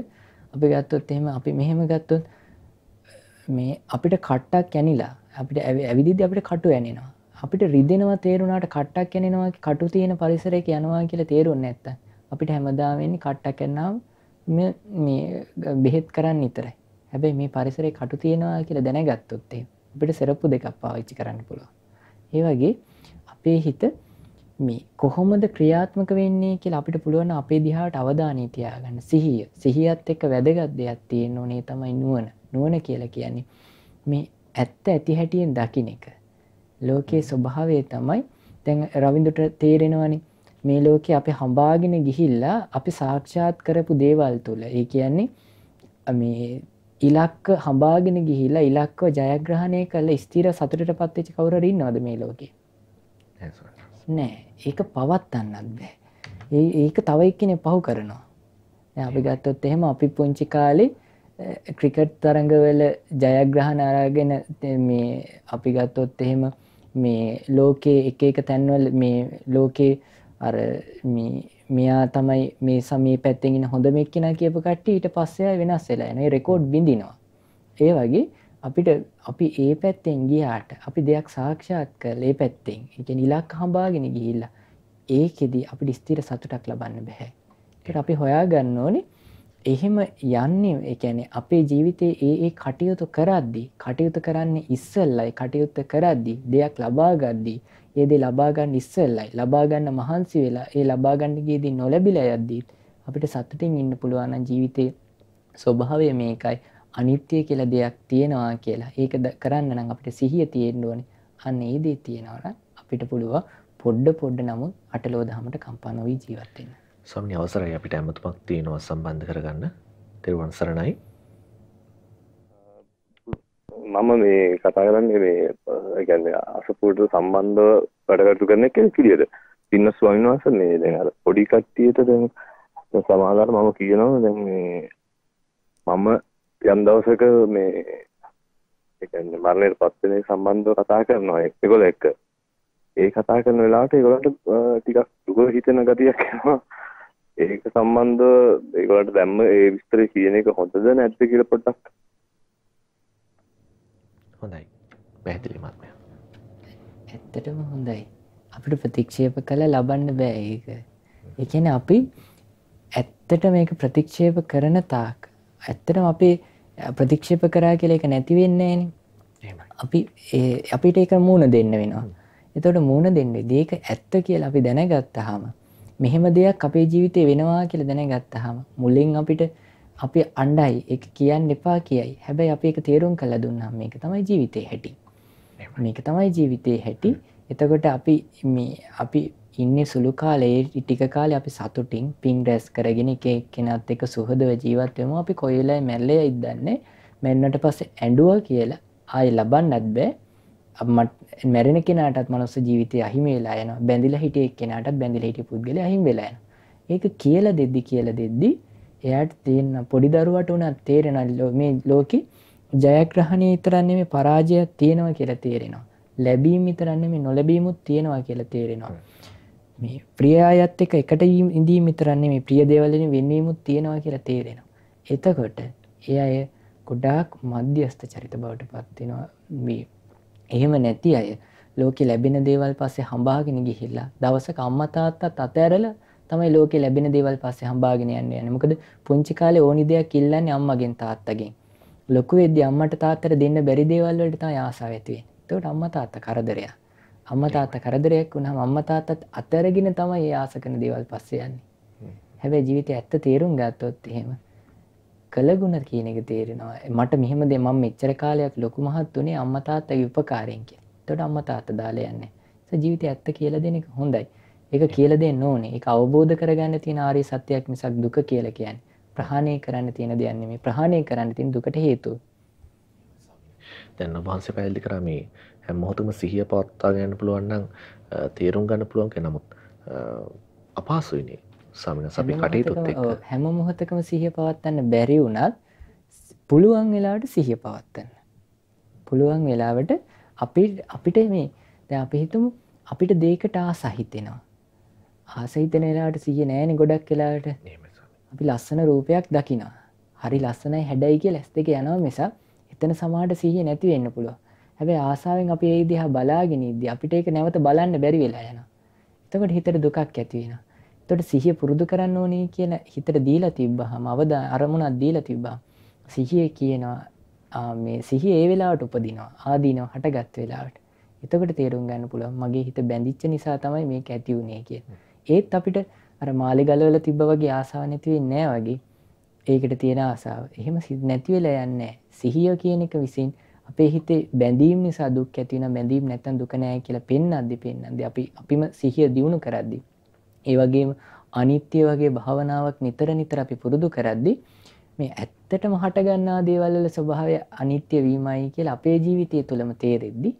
අපි ගත්තොත් එහෙම අපි මෙහෙම ගත්තොත් මේ අපිට කට්ටක් ඇනිලා අපිට ඇවිදිදි අපිට කටු ඇනෙනවා අපිට රිදෙනවා තේරුණාට කට්ටක් යනවා කටු තියෙන පරිසරයක යනවා කියලා තේරුන්නේ නැත්තම් අපිට හැමදාම වෙන්නේ කට්ටක් යනවාම මේ මේ බෙහෙත් කරන්න විතරයි. හැබැයි මේ පරිසරේ කටු තියෙනවා කියලා දැනගත්තොත් එහෙම අපිට සෙරප්පු දෙකක් පාවිච්චි කරන්න පුළුවන්. ඒ වගේ අපේ හිත මේ කොහොමද ක්‍රියාත්මක වෙන්නේ කියලා අපිට පුළුවන් අපේ දිහාට අවධානය තියාගන්න. සිහිය. සිහියත් එක්ක වැදගත් දෙයක් තියෙන්න ඕනේ තමයි නුවණ. නුවණ කියලා කියන්නේ. මේ ඇත්ත ඇති හැටියෙන් දකින්න එක. ලෝකයේ ස්වභාවය තමයි දැන් රවින්දුට තේරෙනවනේ. මේ ලෝකේ අපි හඹාගෙන ගිහිල්ලා අපි සාක්ෂාත් කරපු දේවල් තුළ. ඒ කියන්නේ මේ ඉලක්ක හඹාගෙන ගිහිල්ලා ඉලක්කව ජයග්‍රහණය කළ ස්ථිර සතුටට පත්වෙච්ච කවුරු හරි ඉන්නවද මේ ලෝකේ? නෑ. ඒක පවත්වන්නත් බෑ. ඒක තව එක්කෙනෙක් පහු කරනවා. අපි ගත්තොත් එහෙම අපි පුංචි කාලේ ක්‍රිකට් තරඟවල ජයග්‍රහණ අරගෙන මේ අපි ගත්තොත් එහෙම මේ ලෝකයේ එක එක තැන්වල මේ ලෝකේ අර මේ මෙයා තමයි මේ සමී පැත්තෙන් ඉන්න හොඳම එක්කෙනා කියපු කට්ටිය ඊට පස්සේ ආය වෙනස් වෙලා යනවා. ඒ රෙකෝඩ් බිඳිනවා. ඒ වගේ අපිට අපි ඒ පැත්තෙන් ගියාට අපි දෙයක් සාක්ෂාත් කරලා ඒ පැත්තෙන් ඒ කියන්නේ ඉලක්ක හඹාගෙන ගිහිල්ලා ඒකෙදි අපිට ස්ථිර සතුටක් ලබන්න බෑ. ඒකට අපි හොයාගන්න ඕනේ එහෙම යන්නේ ඒ කියන්නේ අපේ ජීවිතයේ ඒ ඒ කටයුතු කරද්දී කටයුතු කරන්නේ ඉස්සෙල්ලයි කටයුත්ත කරද්දී දෙයක් ලබා ගද්දී ඒ දේ ලබා ගන්න ඉස්සෙල්ලයි ලබා ගන්න මහන්සි වෙලා ඒ ලබා ගන්න ගියදී නොලැබිලා යද්දී අපිට සතුටින් ඉන්න පුළුවන් නම් ජීවිතේ ස්වභාවය මේකයි. අනිත්‍ය කියලා දෙයක් තියෙනවා කියලා. ඒක කරන්න නම් අපිට සිහිය තියෙන්න ඕනේ. අන්න ඒ දේ තියෙනවා නම් අපිට පුළුවන් පොඩ පොඩ නමුත් අටලෝ දහමට කම්පා නොවී ජීවත් වෙන්න. ස්වාමීනි අවසරයි අපිට ඇමතුමක් තියෙනවා සම්බන්ධ කරගන්න. තෙරුවන් සරණයි. මම මේ කතා කරන්නේ මේ කියන්නේ අසපුවට සම්බන්ධව වැඩකටු කරන කෙනෙක් විදියට. පින්න ස්වාමීන් වහන්සේ මේ දැන් අර පොඩි කට්ටියට දැන් සමහරවිට මම කියනවා දැන් මේ මම යම් දවසක මේ ඒ කියන්නේ මරණයට පත් වෙන සම්බන්ධව කතා කරනවා ඒගොල්ලෝ එක්ක. ඒ කතා කරන වෙලාවට ඒගොල්ලන්ට ටිකක් දුක හිතෙන ගතියක් එනවා. ඒක සම්බන්ධව ඒගොල්ලන්ට දැම්ම ඒ විස්තරය කියන එක හොඳද නැද්ද කියලා පොඩ්ඩක් හොඳයි. පැහැදිලි මත්මය. ඇත්තටම හොඳයි. අපිට ප්‍රතික්ෂේප කළ ලබන්න බෑ ඒක. ඒ කියන්නේ අපි ඇත්තට මේක ප්‍රතික්ෂේප කරන තාක් ඇත්තටම අපි ප්‍රතික්ෂේප කරා කියලා ඒක නැති වෙන්නේ එහෙමයි. අපි ඒ- අපිට ඒක මූණ දෙන්න වෙනවා. එතකොට මූණ දෙන්නේ ඒක ඇත්ත කියලා අපි දැනගත්තාම මෙහෙම දෙයක් අපේ ජීවිතේ වෙනවා කියලා දැනගත්තාම මුලින් අපිට අපි අණ්ඩයි ඒක කියන්න එපා කියයි. හැබැයි අපි ඒක තේරුම් කරලා දුන්නාම මේක තමයි ජීවිතේ හැටි. මේක තමයි ජීවිතේ හැටි. එතකොට අපි මේ අපි ඉන්නේ සුළු කාලේ ටික කාලේ අපි සතුටින් පින් රැස් කරගෙන එක එක්කෙනාත් එක්ක සුහදව ජීවත් වෙමු. අපි කොයි වෙලාවෙ මැරෙලා ඉදන්නේ මැරෙන්නට පස්සේ ඇඬුවා කියලා ආයෙ ලබන්නත් බෑ. මට මැරෙන කෙනාටත් මනුස්ස ජීවිතය අහිමි වෙලා යනවා. බැඳිලා හිටිය එක්කෙනාටත් බැඳිලා හිටිය පුද්ගලයා අහිමි වෙලා යනවා. ඒක කියලා දෙද්දි කියලා දෙද්දි එයාට තියෙන පොඩි දරුවට උනත් තේරෙනවා මේ ලෝකේ ජයග්‍රහණය විතරක් නෙමෙයි පරාජයක් තියෙනවා කියලා තේරෙනවා. ලැබීම විතරක් නෙමෙයි නොලැබීමුත් තියෙනවා කියලා තේරෙනවා. මේ ප්‍රිය අයත් එක්ක එකට ඉඳීම විතරක් නෙමෙයි ප්‍රිය දේවල් වලින් වෙන්වීමුත් තියෙනවා කියලා තේරෙනවා. එතකොට ඒ අය ගොඩාක් මධ්‍යස්ථ චරිත බවට පත් වෙනවා මේ එහෙම නැති අය ලෝකෙ ලැබෙන දේවල් පස්සේ හඹාගෙන ගිහිල්ලා දවසක අම්මා තාත්තත් අතෑරලා තමයි ලෝකෙ ලැබෙන දේවල් පස්සේ හඹාගෙන යන්න යන්නේ. මොකද පුංචි කාලේ ඕනි දෙයක් ඉල්ලන්නේ අම්මගෙන් තාත්තගෙන්. ලොකු වෙද්දී අම්මට තාත්තට දෙන්න බැරි දේවල් වලට තමයි ආසාව ඇති වෙන්නේ. එතකොට අම්මා තාත්තා කරදරයක්. අම්මා තාත්තා කරදරයක් වුණාම අම්මා තාත්තත් අතහැරගෙන තමයි ඒ ආස කරන දේවල් පස්සේ යන්නේ. හැබැයි ජීවිතේ ඇත්ත තේරුම් ගත්තොත් එහෙම කළගුණ කියන එක තේරෙනවා. මට මෙහෙම දෙ මම මෙච්චර කාලයක් ලොකු මහත් උනේ අම්මා තාත්තගේ උපකාරයෙන් කියලා. එතකොට අම්මා තාත්තා දාලා යන්නේ. ඒ ජීවිතේ ඇත්ත කියලා දෙන එක හොඳයි. ඒක කියලා දෙන්න ඕනේ. ඒක අවබෝධ කරගන්න තියෙන ආර්ය සත්‍යයක් මිසක් දුක කියලා කියන්නේ. ප්‍රහාණය කරන්න තියෙන දෙයක් නෙමෙයි. ප්‍රහාණය කරන්න තියෙන දුකට හේතුව. දැන් ඔබ වහන්සේ පැහැදිලි කරා මේ හැම මොහොතම සිහිය පවත්වා ගන්න පුළුවන් නම් අ, තේරුම් ගන්න පුළුවන් කියලා නමුත් වහන්සේ අපි කටයුතුත් එක්ක හැම මොහොතකම සිහිය පවත්වන්න බැරි වුණත් පුළුවන් වෙලාවට සිහිය පවත්වන්න. පුළුවන් වෙලාවට අපි අපිට මේ දැන් අපි හිතමු අපිට දෙයකට ආස හිතෙනවා. ආස හිතෙන වෙලාවට සිහිය නැහැනේ ගොඩක් ස්වාමීන් අපි ලස්සන රූපයක් දකිනවා. හරි ලස්සනයි හැඩයි කියලා ඇස් දෙක යනවා මිසක් එතන සමාහට සිහිය නැති වෙන්න පුළුවන්. හැබැයි ආසාාවෙන් අපි ඒ දිහා බලාගෙන ඉද්දි අපිට ඒක නැවත බලන්න බැරි වෙලා යන එතකට හිතට දුකක් ඇතිවෙන තොට සිහිය පුරුදු කරන්න ඕනේ කියන හිතට දීලා තිබ්බහම අවද අරමුණත් දීලා තිබ්බා සිහිය කියනවා මේ සිහි ඒ වෙලාවට උපදිනවා ආදීනව හටගත් වෙලාවට. එතකට තේරුම් ගන්න පුළුව මගේ හිත බැඳිච්ච නිසා තමයි මේ ඇතිවුණේ කිය ඒත් අපිට අර මාලි ගලවල තිබ්බ වගේ ආසාාව නැතිවේ නෑ වගේ. ඒකට තියෙන ආසාාව. එහෙම සිත් නැතිවෙලා යන්න සිහිය කියන එක විසින් අපේ හිතේ බැඳීම් නිසා දුක් ඇතිවන බැඳීම් නැතන් දුකනෑ කියලා පෙන් අදදි පෙන්න්නද අපි අපිම සිහිය දියුණු කරද්දි. ඒ වගේම අනිත්‍ය වගේ භාවනාවක් නිතර නිතර අපි පුරුදු කරද්දි මේ ඇත්තටම හටගන්නා දේවල්ල ස්වභාවය අනිත්‍ය වීමයි කියලා අපේ ජීවිතය තුළම තේරෙද්දි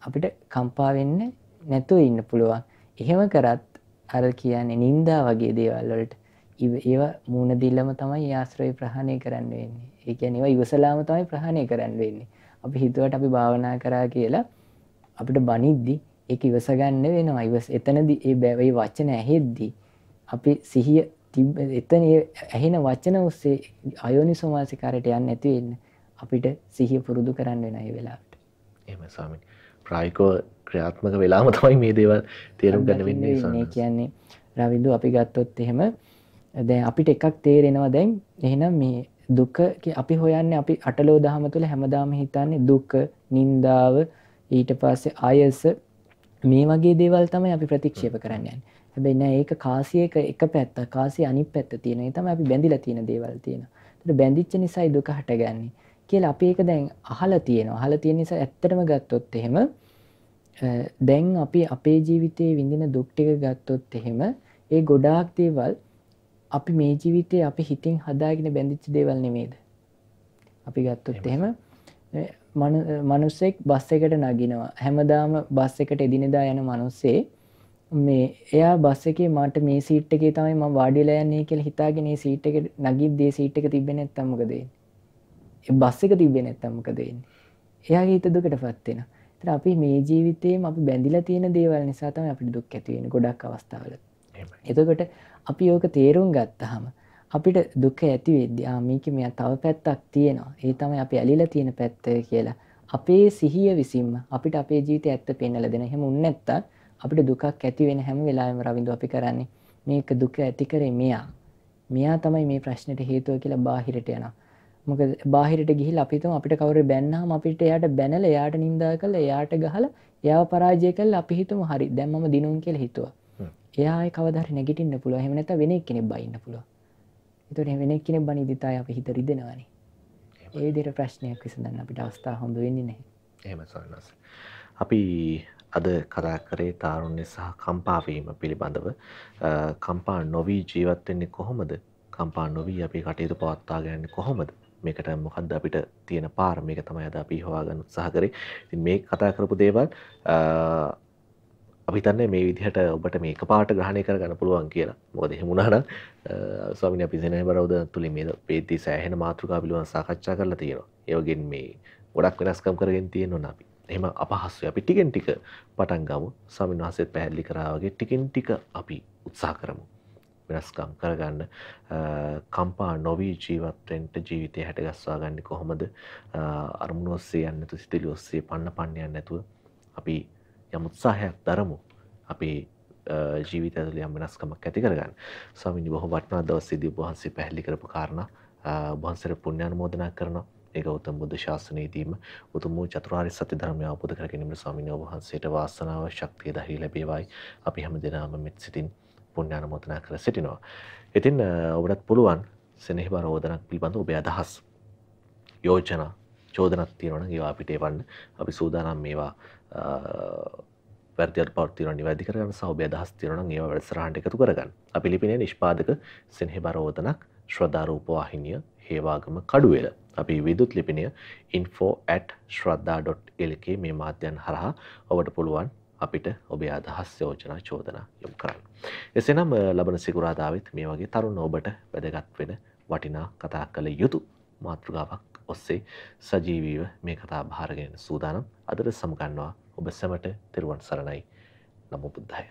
අපිට කම්පාවෙන්න නැතුව ඉන්න පුළුවන්. එහෙම කරත් අර කියන්නේ නින්දා වගේ දේවල්වලට ඒවා මූුණ දිල්ලම තමයි ආශ්‍රය ප්‍රහණය කරන්න වෙන්නේ. ඒ ඇනිව ඉවසලාම තමයි ප්‍රහණය කරන්න වෙන්නේ. අපි හිතුවට අපි භාවනා කරා කියලා අපිට බනිද්දි එක ඉවසගන්න වෙනවා. ඉවස් එතනදි ඒ බැවයි වච්චන ඇහෙද්දී අපි සිහිය එතන ඇහෙන වචන ඔස්සේ අයෝනි සෝමාසිකාරයට යන්න ඇතිවෙන්න අපිට සිහිය පුරුදු කරන්න වෙන අය වෙලාට එම සාමි ප්‍රායිකෝ ක්‍රියාත්මක වෙලාම තමයි මේ දේවල් තේරුම් ගන්න වෙන්නේ කියන්නේ රවිදු අපි ගත්තොත් එහෙම දැන් අපිට එකක් තේරෙනවා දැන් එහෙනම් මේ දුක අපි හොයන්න අපි අටලෝ දහම තුළ හැමදාම හිතන්නේ දුක නින්දාව ඊට පස්සේ අයස මේ වගේ දේවල් තමයි අපි ප්‍රතික්ෂේප කරන්න හැබැයි නෑ ඒක කාසියක එක පැත්ත කාසිය අනි පැත්ත තියෙන තම අපි බැඳිල තියෙන දේවල් තියෙන. බැඳිච්ච නිසයි දුක හටගන්නේ. කියලා අපි ඒක දැන් අහල තියෙනවා. අහල තියෙන නිසා ඇත්තටම ගත්තොත් එහෙම දැන් අපි අපේ ජීවිතයේ විඳින දුක්ටික ගත්තොත් එහෙම ඒ ගොඩාක් දේවල් අපි මේ ජීවිතය අපි හිතින් හදාගෙන බැඳිච්ච දේවල් නෙමේද? අපි ගත්තොත් එහෙම මනුස්සෙක් බස් එකට නගිනවා හැමදාම බස් එකට එදිනෙදා යන මනුස්සේ මේ එයා බස් එකේ මට මේ සීට් එකේ තමයි මම වාඩිලා යන්නේ කියලා හිතාගෙන මේ සීට් එක නගිද්දී සීට් එක තිබ්බේ නැත්නම් මොකද වෙන්නේ? බස් එක තිබ්බේ නැත්නම් මොකද වෙන්නේ? එයාගේ හිත දුකටපත් වෙනවා. ඒතර අපි මේ ජීවිතේම අපි බැඳිලා තියෙන දේවල් නිසා තමයි අපිට දුක් ඇති වෙන්නේ ගොඩක් අවස්ථාවල. එතකොට අපි ඕක තේරුම් ගත්තහම අපිට දුක ඇති වෙද්දී ආ මේක මෙයා තව පැත්තක් තියෙනවා. ඒ තමයි අපි ඇලිලා තියෙන පැත්ත කියලා. අපේ සිහිය විසින්ම අපිට අපේ ජීවිතය ඇත්ත පෙන්වලා දෙන. එහෙම උන් නැත්තම් අපිට දුකක් ඇති වෙන හැම වෙලාවෙම රවින්දු අපි කරන්නේ මේක දුක ඇති කරේ මෙයා. මෙයා තමයි මේ ප්‍රශ්නෙට හේතුව කියලා බාහිරට යනවා. මොකද බාහිරට ගිහිල්ලා අපි හිතමු අපිට කවුරු බැන්නාම අපිට එයාට බැනලා එයාට නිඳා කළා එයාට ගහලා එයාව පරාජය කළා අපි හිතමු හරි දැන් මම දිනුම් කියලා හිතුවා. එයා ආයේ කවදා හරි නැගිටින්න පුළුවන්. එහෙම නැත්නම් වෙන කෙනෙක් බයින්න පුළුවන්. ඒතකොට වෙන කෙනෙක් බනිද්දි තායි අපි හිත රිදෙනවානේ. ඒ විදිහට ප්‍රශ්නයක් විසඳන්න අපිට අවස්ථාව හම්බ වෙන්නේ නැහැ. එහෙම සවනස්. අපි අද කතා කරේ තාරුණ්‍ය සහ කම්පාවීම පිළිබඳව කම්පා නොවී ජීවත් වෙන්නේ කොහොමද? කම්පා නොවී අපි කටයුතු පවත්වා ගන්නේ කොහොමද? මේකට මොකක්ද අපිට තියෙන පාර මේක තමයි අද අපි හොයාගන්න උත්සාහ කරේ. ඉතින් මේ කතා කරපු දේවල් අපිතන්නේ මේ විදිහට ඔබට මේ පාට ග්‍රහණය කරගන්න පුළුවන් කියලා. මොකද එහෙමුණහන ස්වාමින අපි සෙන බරවද තුළින් මේ පේති සෑහෙන මාතෘකා පිළුවන් සාකච්ඡා කරලා තියෙනවා. ඒවගෙන් මේ ගොඩක් වෙනස්කම් කරගෙන තියෙනවා අපි. එම අපහස්සය අපි ටිකෙන් ටික පටන් ගමු. සමින් වහසෙත් පැහැදිලි කරාවගේ ටිකෙන් ටික අපි උත්සා කරමු. වෙනස්කම් කරගන්න. කම්පා නොවී ජීවත්වෙන්ට ජීවිතය හැටගස්වා ගන්න කොහොමද? අරමුණ ඔස්සේ යන්නතු සිතිලි ඔස්සේ පන්න පන්නයන්න නැතුව අපි යම් උත්සාහයක් දරමු. අපේ ජීවිත ඇතුළ යම් වෙනස්කමක් ඇති කරගන්න. ස්වාමිනි බොහෝ වටිනා දවසේදී වහන්සේ පැහැදිලි කරපු කාරණා වහන්සේට පුණ්‍ය අනුමෝදනා කරනවා. ඒ ගෞතම බුද්ධ ශාසනයේදීම උතුම් වූ චතුරාර්ය සත්‍ය ධර්මය අවබෝධ කර ගැනීමට ස්වාමීන් වහන්සේට වාසනාව ශක්තිය ධෛර්යය ලැබේවායි. අපි හැමදෙනාම මෙත් සිතින් පුණ්‍ය අනුමෝදනා කර සිටිනවා. ඉතින් ඔබටත් පුළුවන් සෙනෙහබර ඕදනක් පිළිබඳ ඔබේ අදහස් යෝජනා චෝදනක් තියෙනවන ඒවා අපිට එවන්න. අපි සූදානම් මේවා වැර්තියට පවත්තින නිවැදි කරගන්න සහබය දහස් තිරන ඒව වැඩසරහන්ට එකතු කරගන්න. අපි ලිපිනේ නිෂ්පාදක සෙනෙහි බරෝධනක් ශ්‍රධාරූපවාහිනිය හේවාගම කඩුවෙල. අපි විදුත් ලිපිනය ඉන්ෆෝ@ ශ්‍රද්ධා.ලක මේ මාධ්‍යයන් හරහා ඔබට පුළුවන් අපිට ඔබේ අදහස් යෝජනා චෝදනා යොම් කරන්න. එසෙනම් ලබන සිකුරාදාවත් මේ වගේ තරුණ ඔබට වැදගත් වෙන වටිනා කතා කළ යුතු මාතෘගාවක් ඔස්සේ සජීවීව මේ කතා භාරගෙන සූදානම්. අදට සමගන්නවා ඔබ සැමට තෙරුවන් සරණයි නමු බුද්ධය.